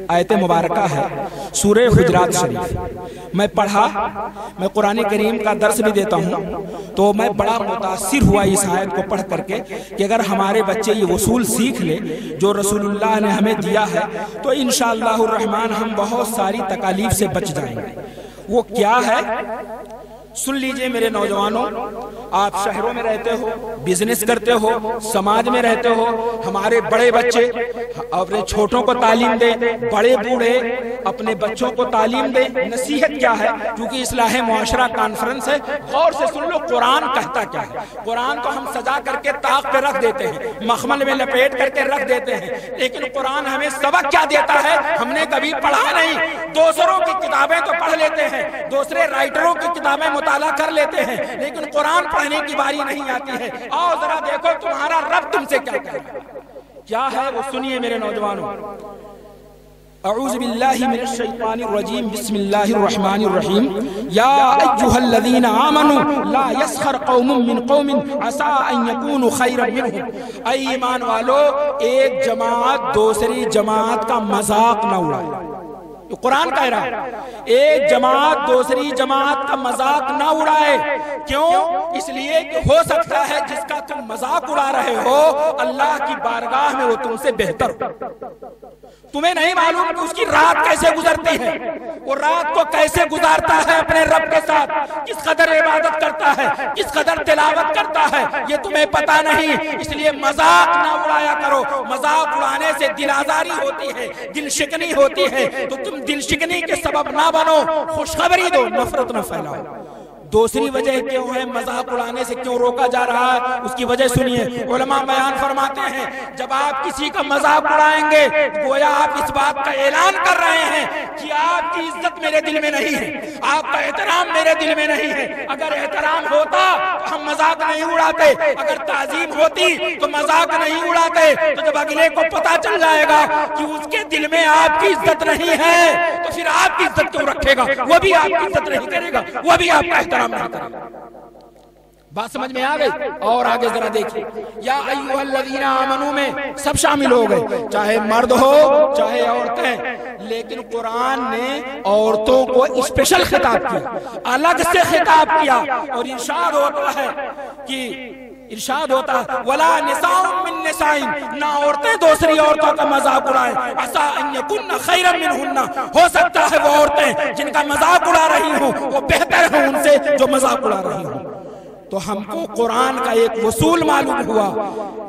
آیت مبارکہ ہے سورہ حجرات شریف۔ میں پڑھا میں قرآن کریم کا درس بھی دیتا ہوں۔ تو میں بڑا متاثر ہوا اس آیت کو پڑھ کر کے کہ اگر ہمارے بچے یہ وصول سیکھ لے جو رسول اللہ نے ہمیں دیا ہے تو انشاءاللہ الرحمن ہم بہت ساری تکالیف سے بچ جائیں گے۔ وہ کیا ہے؟ سن لیجیے میرے نوجوانوں، آپ شہروں میں رہتے ہو بزنس کرتے ہو، سماج میں رہتے ہو، ہمارے بڑے بچے اپنے چھوٹوں کو تعلیم دے بڑے بوڑھے، اپنے بچوں کو تعلیم دے نصیحت کیا ہے؟ کیونکہ اصلاح معاشرہ کانفرنس ہے، غور سے سن لو قرآن کہتا کیا ہے۔ قرآن کو ہم سجا کر کے تاق پہ رکھ دیتے ہیں، مخمل میں لپیٹ کر کے رکھ دیتے ہیں، لیکن قرآن ہمیں سبق کیا دیتا ہے؟ ہم نے کبھی پڑھا نہیں۔ دوسروں کی کتابیں تو پڑھ لیتے ہیں، دوسرے رائٹروں کی کتابیں مطالعہ کر لیتے ہیں، لیکن قرآن پڑھنے کی باری نہیں آتی ہے۔ آؤ ذرا دیکھو تمہارا رب تم سے کیا کہہ کیا ہے وہ سنیے میرے نوجوانوں۔ اعوذ باللہ من الشیطان الرجیم، بسم اللہ الرحمن الرحیم۔ یا ایوہا الذین آمنوا لا یسخر قوم من قوم عسا ان یکونوا خیرا منہم۔ اے ایمان والو، ایک جماعت دوسری جماعت کا مذاق نہ اڑائے۔ قرآن کہہ رہا ہے ایک جماعت، دوسری جماعت کا مذاق نہ اڑائے۔ کیوں؟ اس لیے کہ ہو سکتا ہے جس کا تم مذاق اڑا رہے ہو، اللہ کی بارگاہ میں وہ تم سے بہتر ہو۔ تمہیں نہیں معلوم کہ اس کی رات کیسے گزرتی ہے۔ وہ رات کو کیسے گزارتا ہے اپنے رب کے ساتھ؟ کس قدر عبادت کرتا ہے؟ کس قدر تلاوت کرتا ہے؟ یہ تمہیں پتا نہیں، اس لیے مذاق نہ اڑایا کرو۔ مذاق اڑانے سے دل آزاری ہوتی ہے، دل شکنی ہوتی ہے۔ تو تم دل شکنی کے سبب نہ بنو۔ خوشخبری دو، نفرت نہ پھیلاؤ۔ دوسری وجہ کیوں ہے؟ مذاق اڑانے سے کیوں روکا جا رہا ہے؟ اس کی وجہ سنیے۔ علماء بیان فرماتے ہیں، جب آپ کسی کا مذاق اڑائیں گے، گویا آپ اس بات کا اعلان کر رہے ہیں کہ آپ کی عزت میرے دل میں نہیں ہے، آپ کا احترام میرے دل میں نہیں ہے۔ اگر احترام ہوتا تو ہم مذاق نہیں اڑاتے، اگر تعظیم ہوتی تو مذاق نہیں اڑاتے۔ تو جب اگلے کو پتا چل جائے گا کہ اس کے دل میں آپ کی عزت نہیں ہے، تو پھر آپ کی عزت کیوں رکھے گا؟ وہ بھی آپ کی عزت نہیں کرے گا، وہ بھی آپ کا احترام احترام نہ گا بات سمجھ میں آ گئی؟ اور آگے ذرا دیکھیں یا ایوہ الذین آمنوں میں سب شامل ہو گئے۔ چاہے مرد ہو، چاہے عورتیں۔ لیکن قرآن نے عورتوں کو اسپیشل خطاب کیا۔ الگ سے خطاب کیا۔ اور ارشاد ہوتا ہے کہ ارشاد ہوتا ہے، ولا نساء من نساء نہ عورتیں دوسری عورتوں کا مذاق اڑائیں۔ عسا ان یکن خیرا منہن ہو سکتا ہے وہ عورتیں جن کا مذاق اڑا رہی ہوں، وہ بہتر ہیں ان سے جو مذاق اڑا رہی ہوں۔ تو ہم کو قرآن کا ایک وصول معلوم ہوا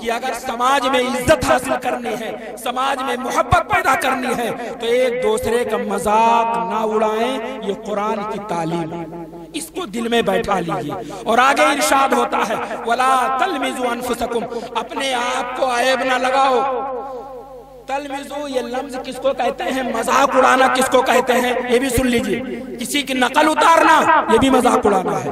کہ اگر سماج میں عزت حاصل کرنی ہے، سماج میں محبت پیدا کرنی ہے، تو ایک دوسرے کا مذاق نہ اڑائیں، یہ قرآن کی تعلیم ہے۔ اس کو دل میں بیٹھا لیجیے۔ اور آگے ارشاد ہوتا ہے، وَلَا تَلْمِزُوا أَنفُسَكُمْ۔ اپنے آپ کو عیب نہ لگاؤ۔ تلمزو یہ لفظ کس کو کہتے ہیں؟ مذاق اڑانا کس کو کہتے ہیں؟ یہ بھی سن لیجیے۔ کسی کی نقل اتارنا، یہ بھی مذاق اڑانا ہے۔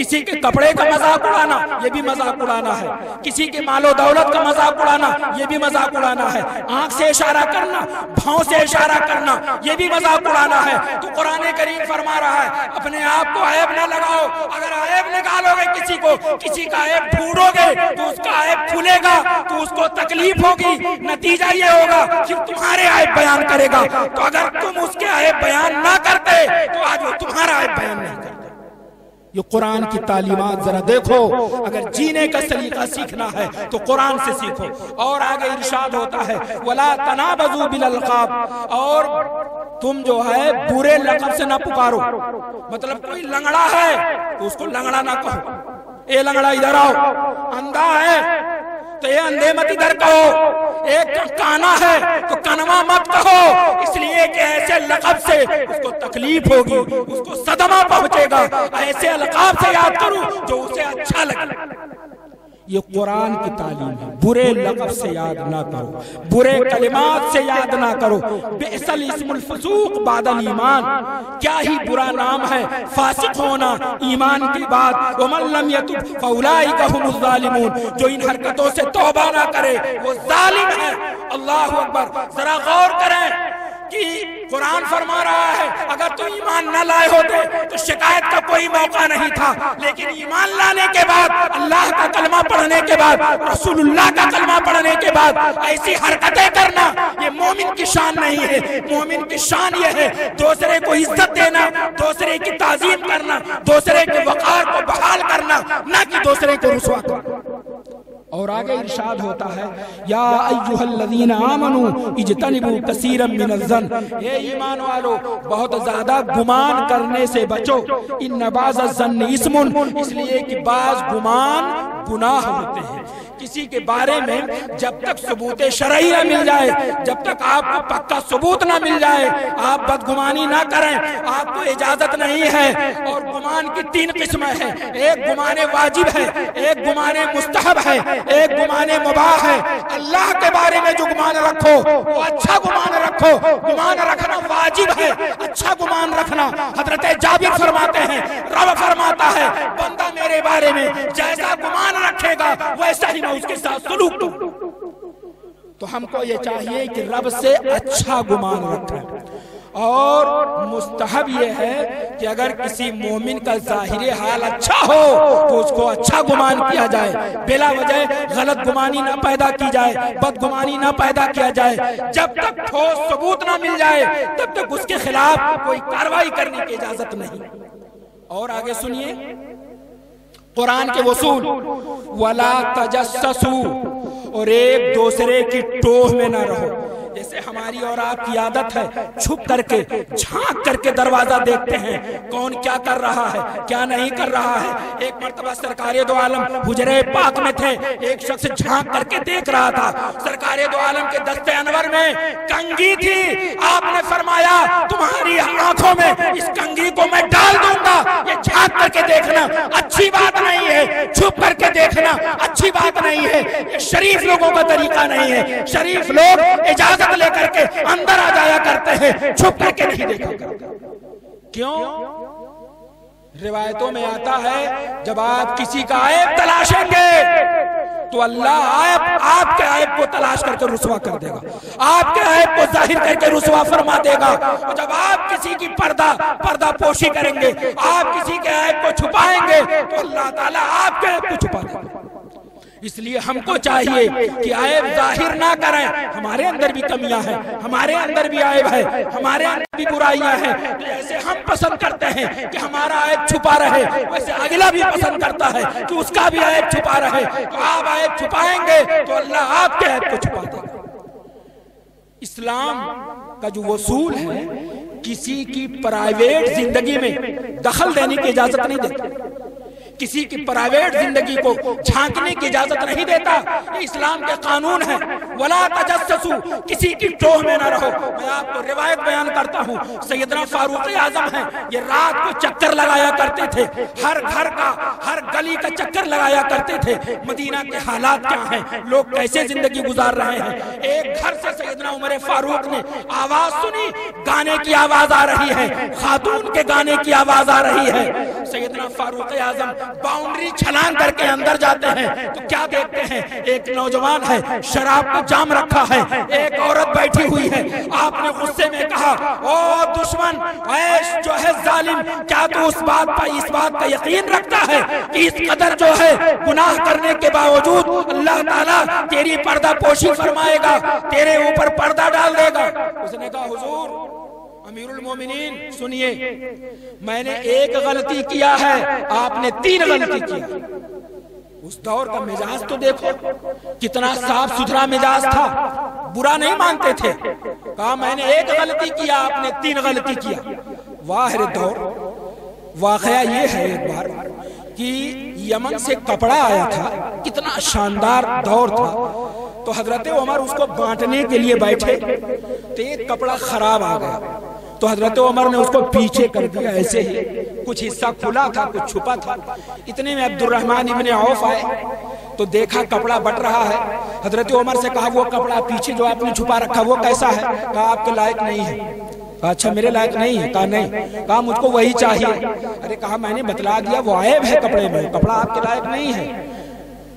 کسی کے کپڑے کا مذاق اڑانا، یہ بھی مذاق اڑانا ہے۔ کسی کے مال و دولت کا مذاق اڑانا، یہ بھی مذاق اڑانا ہے۔ آنکھ سے اشارہ کرنا، بھاؤں سے اشارہ کرنا، یہ بھی مذاق اڑانا ہے۔ تو قرآن کریم فرما رہا ہے، اپنے آپ کو عیب نہ لگاؤ۔ اگر عیب نکالو گے کسی کو، کسی کا عیب ڈھونڈو گے، تو اس کا عیب کھلے گا، تو اس کو تکلیف ہوگی، نتیجہ یہ ہوگا کہ تمہارے عیب بیان کرے گا۔ تو اگر تم اس کے عیب بیان نہ کرتے، تو آج وہ تمہارا عیب بیان نہیں کرتے۔ یہ قرآن کی تعلیمات ذرا دیکھو۔ اگر جینے کا سلیقہ سیکھنا ہے تو قرآن سے سیکھو۔ اور آگے ارشاد ہوتا ہے، وَلَا تَنَابَزُوا بِالْأَلْقَابِ۔ اور تم جو ہے، برے لقب سے نہ پکارو۔ مطلب کوئی لنگڑا ہے تو اس کو لنگڑا نہ کہو۔ اے لنگڑا، ادھر آؤ۔ اندھا ہے۔ تو یہ اندھے مت ادھر کہو۔ ایک کانا ہے، تو کنوا مت کہو۔ اس لیے کہ ایسے لقب سے اس کو تکلیف ہوگی، اس کو صدمہ پہنچے گا۔ ایسے القاب سے یاد کرو جو اسے اچھا لگے۔ یہ قرآن کی تعلیم ہے۔ برے لقب سے یاد نہ کرو۔ برے کلمات سے یاد نہ کرو۔ بئسل اسم الفسوق بعد الایمان۔ کیا ہی برا نام ہے۔ فاسق ہونا ایمان کی بات۔ ومن لم یتب فاولائک هم الظالمون۔ جو ان حرکتوں سے توبہ نہ کرے وہ ظالم ہے۔ اللہ اکبر ذرا غور کریں۔ کہ قرآن فرما رہا ہے، اگر تو ایمان نہ لائے ہوتے، تو شکایت کا کوئی موقع نہیں تھا۔ لیکن ایمان لانے کے بعد، اللہ کا کلمہ پڑھنے کے بعد، رسول اللہ کا کلمہ پڑھنے کے بعد ایسی حرکتیں کرنا، یہ مومن کی شان نہیں ہے۔ مومن کی شان یہ ہے، دوسرے کو عزت دینا، دوسرے کی تعظیم کرنا، دوسرے کے وقار کو بحال کرنا، نہ کہ دوسرے کو رسوا کرنا۔ اور آگے ارشاد ہوتا ہے یا ایوہ الذین آمنوا اجتنبوا کثیرا من الظن اے ایمان والو بہت زیادہ گمان کرنے سے بچو۔ ان بعض الظن اسم اس لیے کہ بعض گمان گناہ ہوتے ہیں۔ کسی کے بارے میں جب تک ثبوت شرعی نہ مل جائے، جب تک آپ کو پکا ثبوت نہ مل جائے، آپ بدگمانی نہ کریں، آپ کو اجازت نہیں ہے۔ اور گمان کی تین قسمیں ہیں۔ ایک گمان واجب ہے، ایک گمان مستحب ہے، ایک گمان مباح ہے۔ اللہ کے بارے میں جو گمان رکھو، وہ اچھا گمان رکھو۔ گمان رکھنا واجب ہے اچھا گمان رکھنا۔ حضرت جابر فرماتے ہیں، رب فرماتا ہے، بندہ میرے بارے میں جیسا گمان رکھے گا، ویسا ہی میں اس کے ساتھ سلوک دوں تو ہم کو یہ چاہیے کہ رب سے اچھا گمان رکھیں۔ اور مستحب یہ ہے کہ اگر کسی مومن کا ظاہری حال اچھا ہو، تو اس کو اچھا گمان کیا جائے۔ بلا وجہ غلط گمانی نہ پیدا کی جائے، بد گمانی نہ پیدا کیا جائے۔ جب تک ٹھوس ثبوت نہ مل جائے، تب تک اس کے خلاف کوئی کاروائی کرنے کی اجازت نہیں۔ اور آگے سنیے۔ قرآن کے وصول ولا تجسسو اور ایک دوسرے کی ٹوہ میں نہ رہو۔ جیسے ہماری اور آپ کی عادت ہے، چھپ کر کے، جھانک کر کے دروازہ دیکھتے ہیں۔ کون کیا کر رہا ہے؟ کیا نہیں کر رہا ہے؟ ایک مرتبہ سرکار دو عالم حجرے پاک میں تھے۔ ایک شخص جھانک کر کے دیکھ رہا تھا۔ سرکار دو عالم کے دست انور میں کنگی تھی۔ آپ نے فرمایا، تمہاری آنکھوں میں اس کنگی کو میں ڈال دوں گا۔ یہ جھانک کر کے دیکھنا اچھی بات نہیں ہے۔ چھپ کر کے دیکھنا اچھی بات نہیں ہے۔ یہ شریف لوگوں کا طریقہ نہیں ہے۔ شریف لوگ اجازت اجازت لے کر کے اندر آ جایا کرتے ہیں۔ چھپ کر کے نہیں دیکھا کرتے۔ کیوں؟ روایتوں میں آتا ہے، جب آپ کسی کا عیب تلاشیں گے، تو اللہ عیب، آپ کے عیب کو تلاش کر کے رسوا کر دے گا۔ آپ کے عیب کو ظاہر کر کے رسوا فرما دے گا۔ جب آپ کسی کی پردہ پردہ پوشی کریں گے، آپ کسی کے عیب کو چھپائیں گے، تو اللہ تعالیٰ آپ کے عیب کو چھپا دے گا۔ اس لیے ہم کو چاہیے کہ عیب ظاہر نہ کریں۔ ہمارے اندر بھی کمیاں ہیں، ہمارے اندر بھی عیب ہے، ہمارے اندر بھی برائیاں ہیں۔ جیسے ہم پسند کرتے ہیں کہ ہمارا عیب چھپا رہے، ویسے اگلا بھی پسند کرتا ہے کہ اس کا بھی عیب چھپا رہے۔ تو آپ عیب چھپائیں گے تو اللہ آپ کے عیب کو چھپا دے گا اسلام کا جو وصول ہے، کسی کی پرائیویٹ زندگی میں دخل دینے کی اجازت نہیں دیتا۔ کسی کی پرائیویٹ زندگی کو جھانکنے کی اجازت نہیں دیتا۔ یہ اسلام کے قانون ہے ولا تجسسو کسی کی ٹوہ میں نہ رہو۔ میں آپ کو روایت بیان کرتا ہوں۔ سیدنا فاروق اعظم ہیں۔ یہ رات کو چکر لگایا کرتے تھے۔ ہر گھر کا، ہر گلی کا چکر لگایا کرتے تھے۔ مدینہ کے حالات کیا ہیں؟ لوگ کیسے زندگی گزار رہے ہیں؟ ایک گھر سے سیدنا عمر فاروق نے آواز سنی۔ گانے کی آواز آ رہی ہے۔ خاتون کے گانے کی آواز آ رہی ہے۔ سیدنا فاروق اعظم باؤنڈری چھلان کر کے اندر جاتے ہیں۔ تو کیا دیکھتے ہیں؟ ایک نوجوان ہے، شراب کو جام رکھا ہے، ایک عورت بیٹھی ہوئی ہے۔ آپ نے غصے میں کہا، او دشمن، عیش جو ہے ظالم، کیا تو اس بات پر، اس بات کا یقین رکھتا ہے کہ اس قدر جو ہے گناہ کرنے کے باوجود اللہ تعالیٰ تیری پردہ پوشی فرمائے گا، تیرے اوپر پردہ ڈال دے گا؟ اس نے کہا، حضور امیر المومنین سنیے میں نے ایک غلطی کیا ہے آپ نے تین غلطی کیا۔ اس دور کا مزاج تو دیکھو کتنا صاف ستھرا مزاج تھا برا نہیں مانتے تھے۔ کہا میں نے ایک غلطی کیا آپ نے تین غلطی کیا۔ واہر دور واقعہ یہ ہے ایک بار کہ یمن سے کپڑا آیا تھا کتنا شاندار دور تھا۔ تو حضرت عمر اس کو بانٹنے کے لیے بیٹھے تو ایک کپڑا خراب آ گیا۔ تو حضرت عمر نے اس کو پیچھے کر دیا، ایسے ہی کچھ حصہ کھلا تھا، کچھ چھپا تھا۔ اتنے میں عبد الرحمن ابن عوف آئے، تو دیکھا کپڑا بٹ رہا ہے۔ حضرت عمر سے کہا، وہ کپڑا پیچھے جو آپ نے چھپا رکھا، وہ کیسا ہے؟ کہا، آپ کے لائق نہیں ہے۔ کہا اچھا میرے لائق نہیں ہے۔ کہا، نہیں۔ کہا، مجھ کو وہی چاہیے۔ ارے، کہا، میں نے بتلا دیا، وہ عیب ہے کپڑے میں، کپڑا آپ کے لائق نہیں ہے۔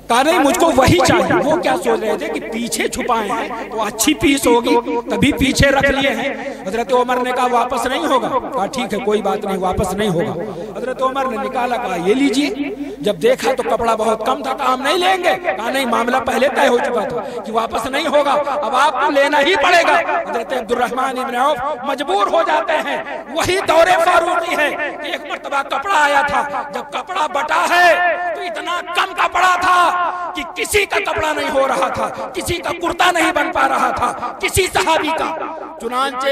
کہا نہیں مجھ کو وہی چاہیے۔ وہ کیا سوچ رہے تھے کہ پیچھے چھپائے ہیں؟ تو اچھی پیس ہوگی تبھی پیچھے رکھ لیے ہیں۔ حضرت عمر نے کہا واپس نہیں ہوگا؟ کہا ٹھیک ہے کوئی بات نہیں واپس نہیں ہوگا۔ حضرت عمر نے نکالا کہا یہ لیجیے جب دیکھا تو کپڑا بہت کم تھا کہا ہم نہیں لیں گے۔ کہا نہیں معاملہ پہلے طے ہو چکا تھا کہ واپس نہیں ہوگا۔ اب آپ کو لینا ہی پڑے گا۔ حضرت عبد الرحمن ابن عوف مجبور ہو جاتے ہیں۔ وہی دور فاروقی ہے کہ ایک مرتبہ کپڑا آیا تھا۔ جب کپڑا بٹا ہے تو اتنا کم کپڑا تھا۔ کہ کسی کا کپڑا نہیں ہو رہا تھا، کسی کا کرتا نہیں بن پا رہا تھا، کسی صحابی کا۔ چنانچہ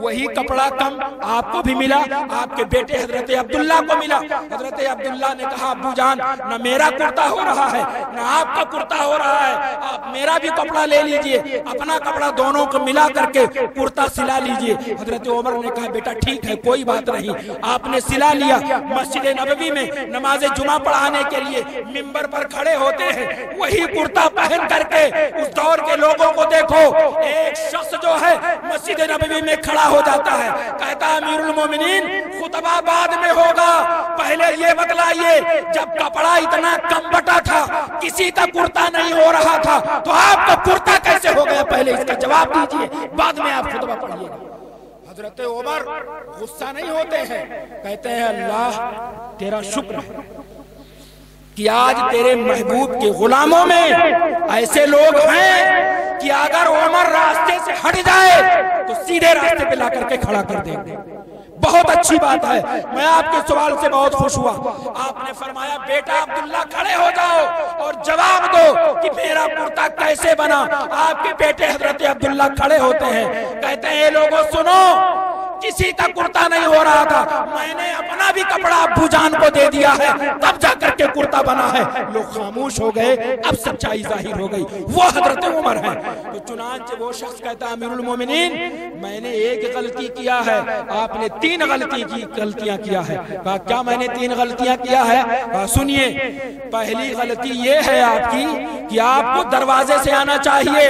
وہی کپڑا کم آپ کو بھی ملا، آپ کے بیٹے حضرت عبداللہ کو ملا۔ حضرت عبداللہ نے کہا، ابو جان، نہ میرا کرتا ہو رہا ہے، نہ آپ کا کرتا ہو رہا ہے، آپ میرا بھی کپڑا لے لیجیے، اپنا کپڑا دونوں کو ملا کر کے کرتا سلا لیجیے۔ حضرت عمر نے کہا، بیٹا ٹھیک ہے، کوئی بات نہیں۔ آپ نے سلا لیا مسجد نبوی میں نماز جمعہ پڑھانے کے لیے، ممبر پر کھڑے ہوتے ہیں وہی کرتا پہن کر کے اس دور کے لوگوں کو دیکھو، ایک شخص جو ہے مسجد نبوی میں کھڑا ہو جاتا ہے۔ کہتا امیر المومنین، خطبہ بعد میں ہوگا۔ پہلے یہ بتلائیے، جب کپڑا اتنا کم بٹا تھا، کسی کا کرتا نہیں ہو رہا تھا، تو آپ کا کرتا کیسے ہو گیا؟ پہلے اس کا جواب دیجیے، بعد میں آپ خطبہ پڑھیے حضرت عمر غصہ نہیں ہوتے ہیں۔ کہتے ہیں، اللہ، تیرا شکر ہے۔ کہ آج تیرے محبوب کے غلاموں میں ایسے لوگ ہیں کہ اگر عمر راستے سے ہٹ جائے تو سیدھے راستے پہ لا کر کے کھڑا کر دیں گے۔ بہت اچھی بات ہے۔ میں آپ کے سوال سے بہت خوش ہوا۔ آپ نے فرمایا، بیٹا عبداللہ کھڑے ہو جاؤ اور جواب دو کہ میرا کرتا کیسے بنا۔ آپ کے بیٹے حضرت عبداللہ کھڑے ہوتے ہیں۔ کہتے ہیں، اے لوگوں، سنو۔ کسی کا کرتا نہیں ہو رہا تھا۔ میں نے اپنا بھی کپڑا ابو جان کو دے دیا ہے۔ تب جا کر کے کرتا بنا ہے۔ لوگ خاموش ہو گئے۔ اب سچائی ظاہر ہو گئی۔ وہ حضرت عمر ہے تو چنانچہ وہ شخص کہتا ہے، امیر المومنین، میں نے ایک غلطی کیا ہے۔ آپ نے تین غلطی کی غلطیاں کیا ہے۔ کہا، کیا میں نے تین غلطیاں کیا ہے؟ کہا، سنیے، پہلی غلطی یہ ہے آپ کی کہ آپ کو دروازے سے آنا چاہیے۔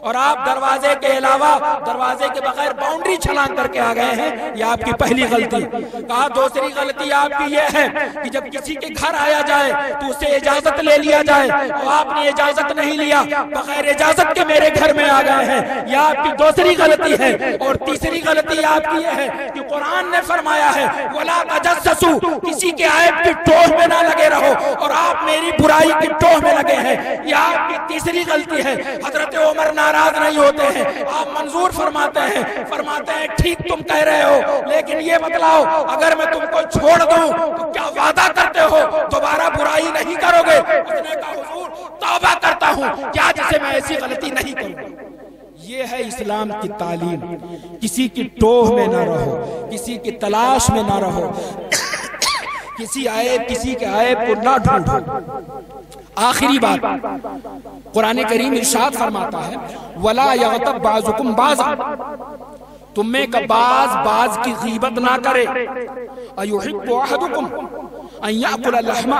اور آپ دروازے کے علاوہ دروازے کے بغیر باؤنڈری چھلانگ کر کے آ گئے ہیں، یہ آپ کی پہلی غلطی۔ کہا، دوسری غلطی آپ کی یہ ہے کہ جب کسی کے گھر آیا جائے تو اسے اجازت لے لیا جائے اور آپ نے اجازت نہیں لیا، بغیر اجازت کے میرے گھر میں آ گئے ہیں۔ یہ آپ کی دوسری غلطی ہے اور تیسری غلطی آپ کی یہ ہے کہ قرآن نے فرمایا ہے، وَلَا تَجَسَّسُوا، کسی کے عائب کی ٹوہ میں نہ لگے رہو اور آپ میری برائی کی ٹوہ میں لگے ہیں۔ یہ آپ کی تیسری غلطی ہے۔ حضرت عمر نہ ناراض نہیں ہوتے ہیں۔ آپ منظور فرماتے ہیں فرماتے ہیں، ٹھیک تم کہہ رہے ہو، لیکن یہ بتلاؤ اگر میں تم کو چھوڑ دوں، تو کیا وعدہ کرتے ہو؟ دوبارہ برائی نہیں کرو گے۔ اس نے کہا حضور توبہ کرتا ہوں۔ کیا جسے میں ایسی غلطی نہیں کروں؟ یہ ہے اسلام کی تعلیم۔ کسی کی ٹوہ میں نہ رہو، کسی کی تلاش میں نہ رہو۔ کسی عائب کسی کے عائب کو نہ ڈھونڈو۔ آخری بات قرآن کریم ارشاد فرماتا ہے، وَلَا يَغْتَبْ بَعْضُكُمْ بَعْضًا۔ تم میں کا باز باز کی غیبت نہ کرے۔ اَيُحِبُّ أَحَدُكُمْ أَن يَأْكُلَ لَحْمَ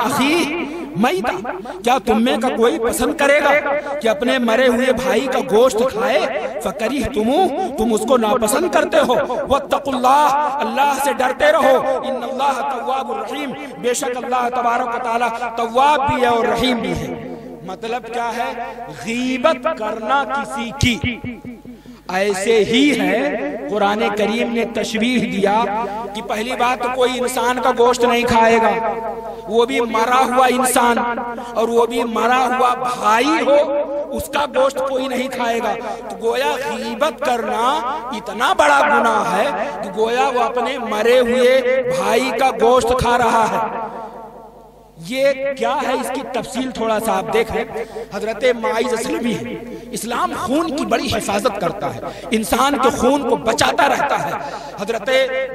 أَخِيهِ میتا کیا تم میں کا کوئی پسند کرے گا کہ اپنے مرے ہوئے بھائی کا گوشت کھائے؟ فکری تمو، تم اس کو ناپسند کرتے ہو۔ وَاتَّقُ اللَّهِ اللہ سے ڈرتے رہو۔ ان اللہ تواب الرحیم۔ بے شک اللہ تبارک و تعالی تواب بھی ہے اور رحیم بھی ہے۔ مطلب کیا ہے؟ غیبت کرنا کسی کی۔ ایسے ہی ہے قرآن کریم نے تشبیح دیا کہ پہلی بات تو کوئی انسان کا گوشت نہیں کھائے گا وہ بھی مرا ہوا انسان اور وہ بھی مرا ہوا بھائی ہو اس کا گوشت کوئی نہیں کھائے گا۔ تو گویا غیبت کرنا اتنا بڑا گناہ ہے کہ گویا وہ اپنے مرے ہوئے بھائی کا گوشت کھا رہا ہے۔ یہ کیا ہے اس کی تفصیل تھوڑا سا آپ دیکھیں۔ حضرت معیز اسلمی ہے۔ اسلام خون کی بڑی حفاظت کرتا ہے، انسان کے خون کو بچاتا رہتا ہے۔ حضرت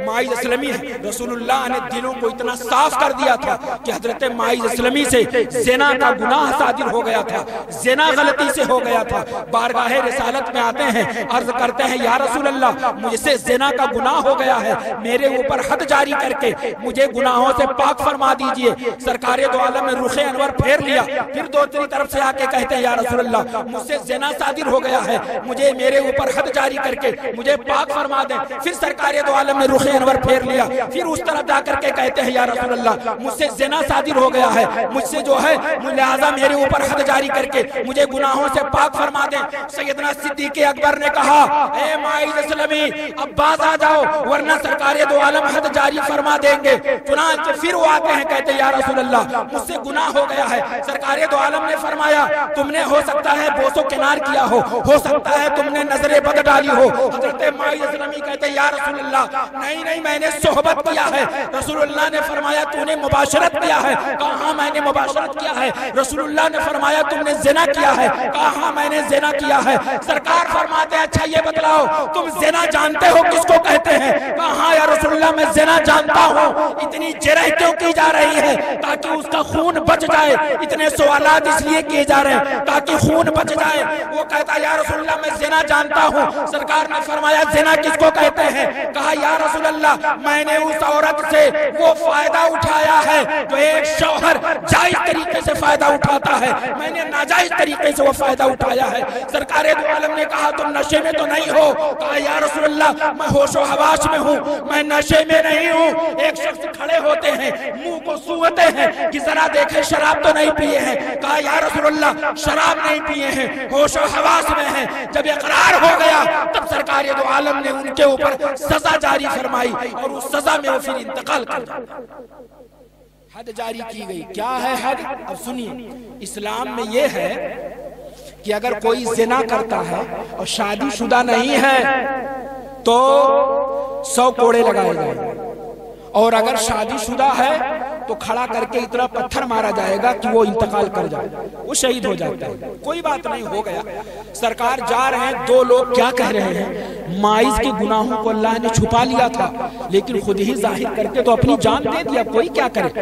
معیز اسلمی ہے رسول اللہ نے دلوں کو اتنا صاف کر دیا تھا کہ حضرت معیز اسلمی سے زنا کا گناہ صادر ہو گیا تھا، زنا غلطی سے ہو گیا تھا۔ بارگاہ رسالت میں آتے ہیں، عرض کرتے ہیں، یا رسول اللہ، مجھ سے زنا کا گناہ ہو گیا ہے، میرے اوپر حد جاری کر کے مجھے گناہوں سے پاک فرما دیجیے۔ سرکار دو عالم نے رخ انور پھیر لیا۔ پھر دو تری طرف سے آکے کہتے ہیں، یا رسول اللہ، مجھ سے زنا صادر ہو گیا ہے۔ مجھے میرے اوپر حد جاری کر کے مجھے پاک فرما دیں۔ پھر سرکار دو عالم نے رخ انور پھیر لیا۔ پھر اس طرف جا کر کے کہتے ہیں، یا رسول اللہ، مجھ سے زنا صادر ہو گیا ہے۔ مجھ سے جو ہے، لہذا میرے اوپر حد جاری کر کے مجھے گناہوں سے پاک فرما دیں۔ سیدنا صدیق اکبر نے کہا، اے مائز اسلمی اب باز آ جاؤ، ورنہ سرکار دو عالم حد جاری فرما دیں گے۔ چنانچہ پھر وہ آتے ہیں، کہتے ہیں، یا رسول اللہ، مجھ سے گناہ ہو گیا ہے۔ سرکار دو عالم نے فرمایا، تم نے ہو سکتا ہے بوسو کنار کیا ہو؟ ہو سکتا ہے تم نے نظر بد ڈالی ہو۔ حضرت مائی اسلامی کہتے یا رسول اللہ، نہیں نہیں، میں نے صحبت کیا ہے۔ رسول اللہ نے فرمایا، تو نے مباشرت کیا ہے۔ کہاں میں نے مباشرت کیا ہے؟ رسول اللہ نے فرمایا، تم نے زنا کیا ہے۔ کہاں میں نے زنا کیا ہے؟ سرکار فرماتے ہیں اچھا یہ بتلاؤ، تم زنا جانتے ہو؟ کس کو کہتے ہیں؟ کہاں یا رسول اللہ، میں زنا جانتا ہوں۔ اتنی جرح کیوں کی جا رہی ہے؟ تاکہ اس کا خون بچ جائے۔ اتنے سوالات اس لیے کیے جا رہے ہیں، تاکہ خون بچ جائے۔ وہ کہتا یا رسول اللہ، میں زنا جانتا ہوں. سرکار نے فرمایا، زنا کس کو کہتے ہیں؟ کہا، یا رسول اللہ، میں نے اس عورت سے وہ فائدہ اٹھایا ہے جو ایک شوہر جائز طریقے سے فائدہ اٹھاتا ہے۔ میں نے ناجائز طریقے سے وہ فائدہ اٹھایا ہے۔ سرکار دو عالم نے کہا، تم نشے میں تو نہیں ہو؟ کہا، یا رسول اللہ، میں ہوش و حواش میں ہوں۔ میں نشے میں نہیں ہوں۔ ایک شخص کھڑے ہوتے ہیں، منہ کو سوتے ہیں کہ ذرا دیکھیں، شراب تو نہیں پیے ہیں۔ کہا، یا رسول اللہ، شراب نہیں پیے ہیں، ہوش ہوش و حواس میں ہیں۔ جب اقرار ہو گیا، تب سرکار دو عالم نے ان کے اوپر سزا جاری فرمائی اور اس سزا میں وہ پھر انتقال کر حد جاری کی گئی۔ کیا ہے حد؟ اب سنیے۔ اسلام میں یہ ہے کہ اگر کوئی زنا کرتا ہے اور شادی شدہ نہیں ہے، تو سو کوڑے لگائے گئے۔ اور اگر شادی شدہ ہے تو کھڑا کر کے اتنا پتھر مارا جائے گا کہ وہ انتقال کر جائے۔ وہ شہید ہو جاتا ہے۔ کوئی بات نہیں، ہو گیا۔ سرکار جا رہے ہیں، دو لوگ کیا کہہ رہے ہیں؟ مائز کے گناہوں کو اللہ نے چھپا لیا تھا، لیکن خود ہی ظاہر کر کے تو اپنی جان دے دیا۔ کوئی کیا کرے؟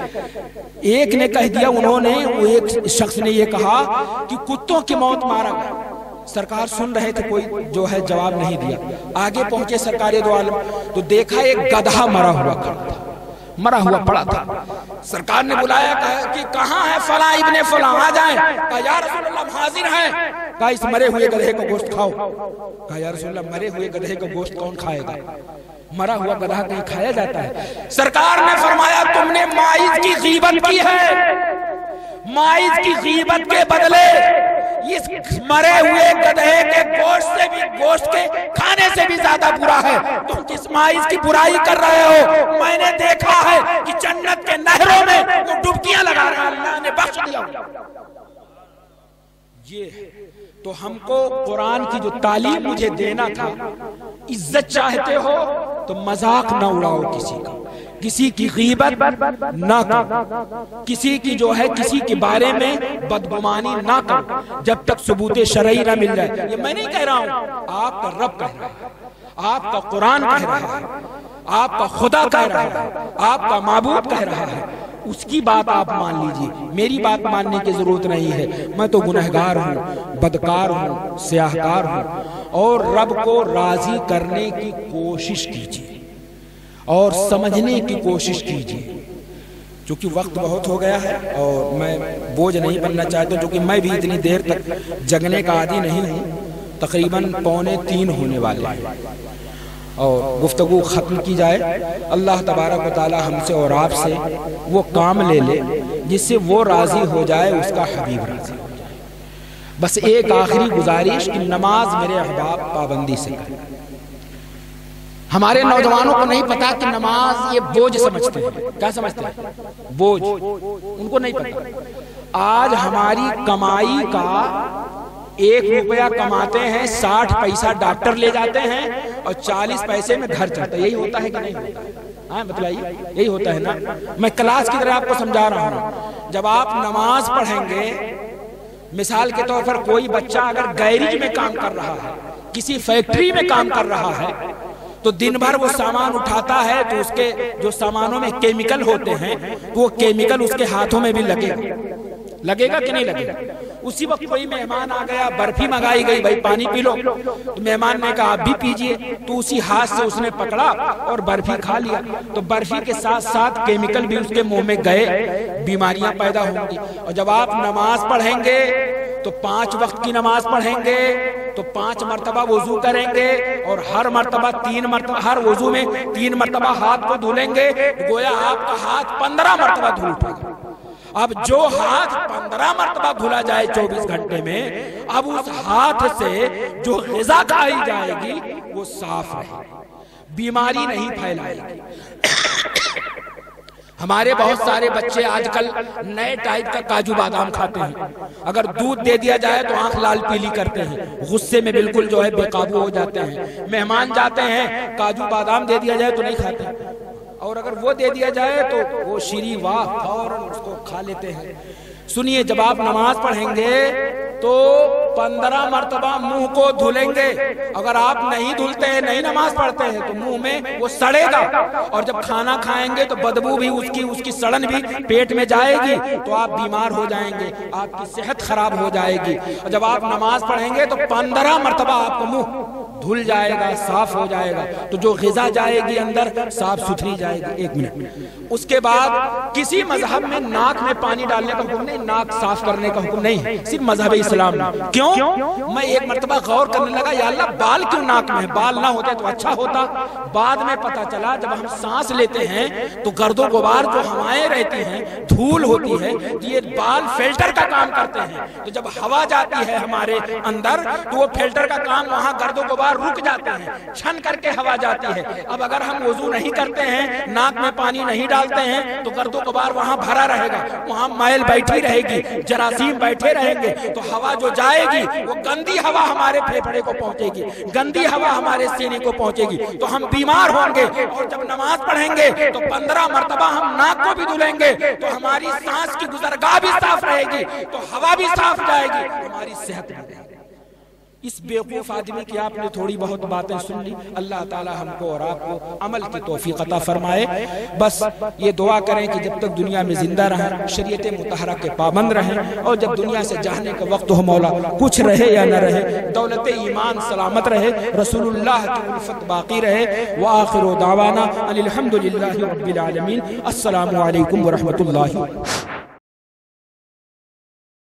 ایک نے کہہ دیا، انہوں نے، وہ ایک شخص نے یہ کہا کہ کتوں کی موت مارا۔ گیا سرکار سن رہے تھے، کوئی جو ہے جواب نہیں دیا۔ آگے پہنچے سرکار دو عالم، تو دیکھا ایک گدھا مرا ہوا کھڑا تھا۔ مرا ہوا پڑا تھا۔ سرکار نے بلایا کہا کہ کہاں ہے فلاں ابن فلاں؟ آ جائیں۔ کہا یا رسول اللہ حاضر ہیں۔ کہا اس مرے ہوئے گدھے کا گوشت کھاؤ۔ کہا یا رسول اللہ مرے ہوئے گدھے کا گوشت کون کھائے گا؟ مرا ہوا گدھا کہیں کھایا جاتا ہے۔ سرکار نے فرمایا تم نے مائز کی غیبت کی ہے۔ مائز کی غیبت کے بدلے اس مرے ہوئے گدھے کے گوشت سے بھی گوشت کے کھانے سے بھی زیادہ برا ہے۔ تم کس مائز کی برائی کر رہے ہو؟ میں نے دیکھا ہے کہ جنت کے نہروں میں وہ ڈبکیاں لگا رہے ہیں، اللہ نے بخش دیا۔ یہ تو ہم کو قرآن کی جو تعلیم مجھے دینا تھا، عزت چاہتے ہو تو مذاق نہ اڑاؤ کسی کا۔ کسی کی غیبت نہ کرو۔ کسی کی جو ہے کسی کے بارے میں بدگمانی نہ کرو۔ جب تک ثبوت شرعی نہ مل جائے۔ یہ میں نہیں کہہ رہا ہوں، آپ کا رب کہہ رہا ہے، آپ کا قرآن کہہ رہا ہے، آپ کا خدا کہہ رہا ہے، آپ کا معبود کہہ رہا ہے۔ اس کی بات آپ مان لیجیے۔ میری بات ماننے کی ضرورت نہیں ہے۔ میں تو گنہگار ہوں، بدکار ہوں، سیاہکار ہوں۔ اور رب کو راضی کرنے کی کوشش کیجیے۔ اور سمجھنے کی کوشش کیجیے چونکہ وقت بہت ہو گیا ہے اور میں بوجھ نہیں بننا چاہتا، چونکہ میں بھی اتنی دیر تک جگنے کا عادی نہیں ہوں، تقریباً پونے تین ہونے والے ہیں۔ اور گفتگو ختم کی جائے، اللہ تبارک و تعالی ہم سے اور آپ سے وہ کام لے لے، جس سے وہ راضی ہو جائے اس کا حبیب راضی ہو جائے۔ بس ایک آخری گزارش کہ نماز میرے احباب پابندی سے کریں۔ ہمارے نوجوانوں کو نہیں پتا کہ نماز یہ بوجھ سمجھتے ہیں۔ کیا سمجھتے ہیں؟ بوجھ۔ ان کو نہیں پتا۔ آج ہماری کمائی کا ایک روپیہ کماتے ہیں ساٹھ پیسہ ڈاکٹر لے جاتے ہیں اور چالیس پیسے میں گھر چلتا ہے۔ یہی ہوتا ہے کہ نہیں ہوتا؟ ہاں بتلائیے۔ یہی ہوتا ہے نا؟ میں کلاس کی طرح آپ کو سمجھا رہا ہوں۔ جب آپ نماز پڑھیں گے مثال کے طور پر کوئی بچہ اگر گیریج میں کام کر رہا ہے کسی فیکٹری میں کام کر رہا ہے تو دن بھر وہ سامان اٹھاتا ہے تو اس کے جو سامانوں میں کیمیکل ہوتے ہیں وہ کیمیکل اس کے ہاتھوں میں بھی لگے گا۔ لگے گا کہ نہیں لگے گا؟ اسی وقت کوئی مہمان آ گیا، برفی منگائی گئی، بھائی پانی پی لو۔ تو مہمان نے کہا آپ بھی پیجئے تو اسی ہاتھ سے اس نے پکڑا اور برفی کھا لیا۔ تو برفی کے ساتھ ساتھ کیمیکل بھی اس کے منہ میں گئے، بیماریاں پیدا ہوں گی۔ اور جب آپ نماز پڑھیں گے، تو پانچ وقت کی نماز پڑھیں گے، تو پانچ مرتبہ وضو کریں گے اور ہر مرتبہ تین مرتبہ، ہر وضو میں تین مرتبہ ہاتھ کو دھولیں گے۔ گویا آپ کا ہاتھ پندرہ مرتبہ دھول اٹھے گا۔ اب جو ہاتھ پندرہ مرتبہ دھلا جائے چوبیس گھنٹے میں اب اس ہاتھ سے جو غذا کھائی جائے گی وہ صاف رہے بیماری نہیں پھیلائے گی۔ ہمارے بہت سارے بچے آج کل نئے ٹائپ کا کاجو بادام کھاتے ہیں۔ اگر دودھ دے دیا جائے تو آنکھ لال پیلی کرتے ہیں۔ غصے میں بالکل جو ہے بے قابو ہو جاتے ہیں مہمان جاتے ہیں۔ کاجو بادام دے دیا جائے تو نہیں کھاتے۔ اور اگر وہ دے دیا جائے تو وہ شیری واہ فوراً اس کو کھا لیتے ہیں۔ سنیے، جب آپ نماز پڑھیں گے تو پندرہ مرتبہ منہ کو دھلیں گے۔ اگر آپ نہیں دھلتے ہیں نہیں نماز پڑھتے ہیں، تو منہ میں وہ سڑے گا۔ اور جب کھانا کھائیں گے تو بدبو بھی اس کی اس کی سڑن بھی پیٹ میں جائے گی۔ تو آپ بیمار ہو جائیں گے، آپ کی صحت خراب ہو جائے گی۔ اور جب آپ نماز پڑھیں گے تو پندرہ مرتبہ آپ کو منہ دھل جائے گا، صاف ہو جائے گا۔ تو جو غذا جائے گی اندر، صاف ستھری جائے گی۔ ایک منٹ۔ اس کے بعد کسی مذہب میں ناک میں پانی ڈالنے کا حکم نہیں، ناک صاف کرنے کا حکم نہیں، صرف مذہب اسلام۔ کیوں؟ میں ایک مرتبہ غور کرنے لگا، یا اللہ، بال کیوں ناک میں بال نہ ہوتے تو اچھا ہوتا۔ بعد میں پتا چلا، جب ہم سانس لیتے ہیں، تو گرد و غبار جو ہوائیں رہتی ہیں، دھول ہوتی ہے۔ یہ بال فلٹر کا کام کرتے ہیں۔ تو جب ہوا جاتی ہے ہمارے اندر، تو وہ فلٹر کا کام وہاں گرد و غبار بار رک جاتے ہیں، چھن کر کے ہوا جاتی ہے۔ اب اگر ہم وضو نہیں کرتے ہیں، ناک میں پانی نہیں ڈالتے ہیں، تو گرد و غبار وہاں بھرا رہے گا۔ وہاں مائل بیٹھی رہے گی، جراثیم بیٹھے رہیں گے۔ تو ہوا جو جائے گی، وہ گندی ہوا ہمارے پھیپھڑے کو پہنچے گی، گندی ہوا ہمارے سینے کو پہنچے گی۔ تو ہم بیمار ہوں گے اور جب نماز پڑھیں گے، تو پندرہ مرتبہ ہم ناک کو بھی دھلیں گے۔ تو ہماری سانس کی گزرگاہ بھی صاف رہے گی، تو ہوا بھی صاف جائے گی۔ ہماری صحت بھی رہے گی اس بیوقوف آدمی کی آپ نے تھوڑی بہت باتیں سن لی۔ اللہ تعالی ہم کو اور آپ کو عمل کی توفیق عطا فرمائے۔ بس یہ دعا کریں کہ جب تک دنیا میں زندہ رہیں، شریعت متحرہ کے پابند رہیں اور جب دنیا سے جانے کا وقت ہو مولا، کچھ رہے یا نہ رہے، دولت ایمان سلامت رہے، رسول اللہ کی الفت باقی رہے۔ وآخر دعوانا الحمدللہ رب العالمین۔ السلام علیکم ورحمت اللہ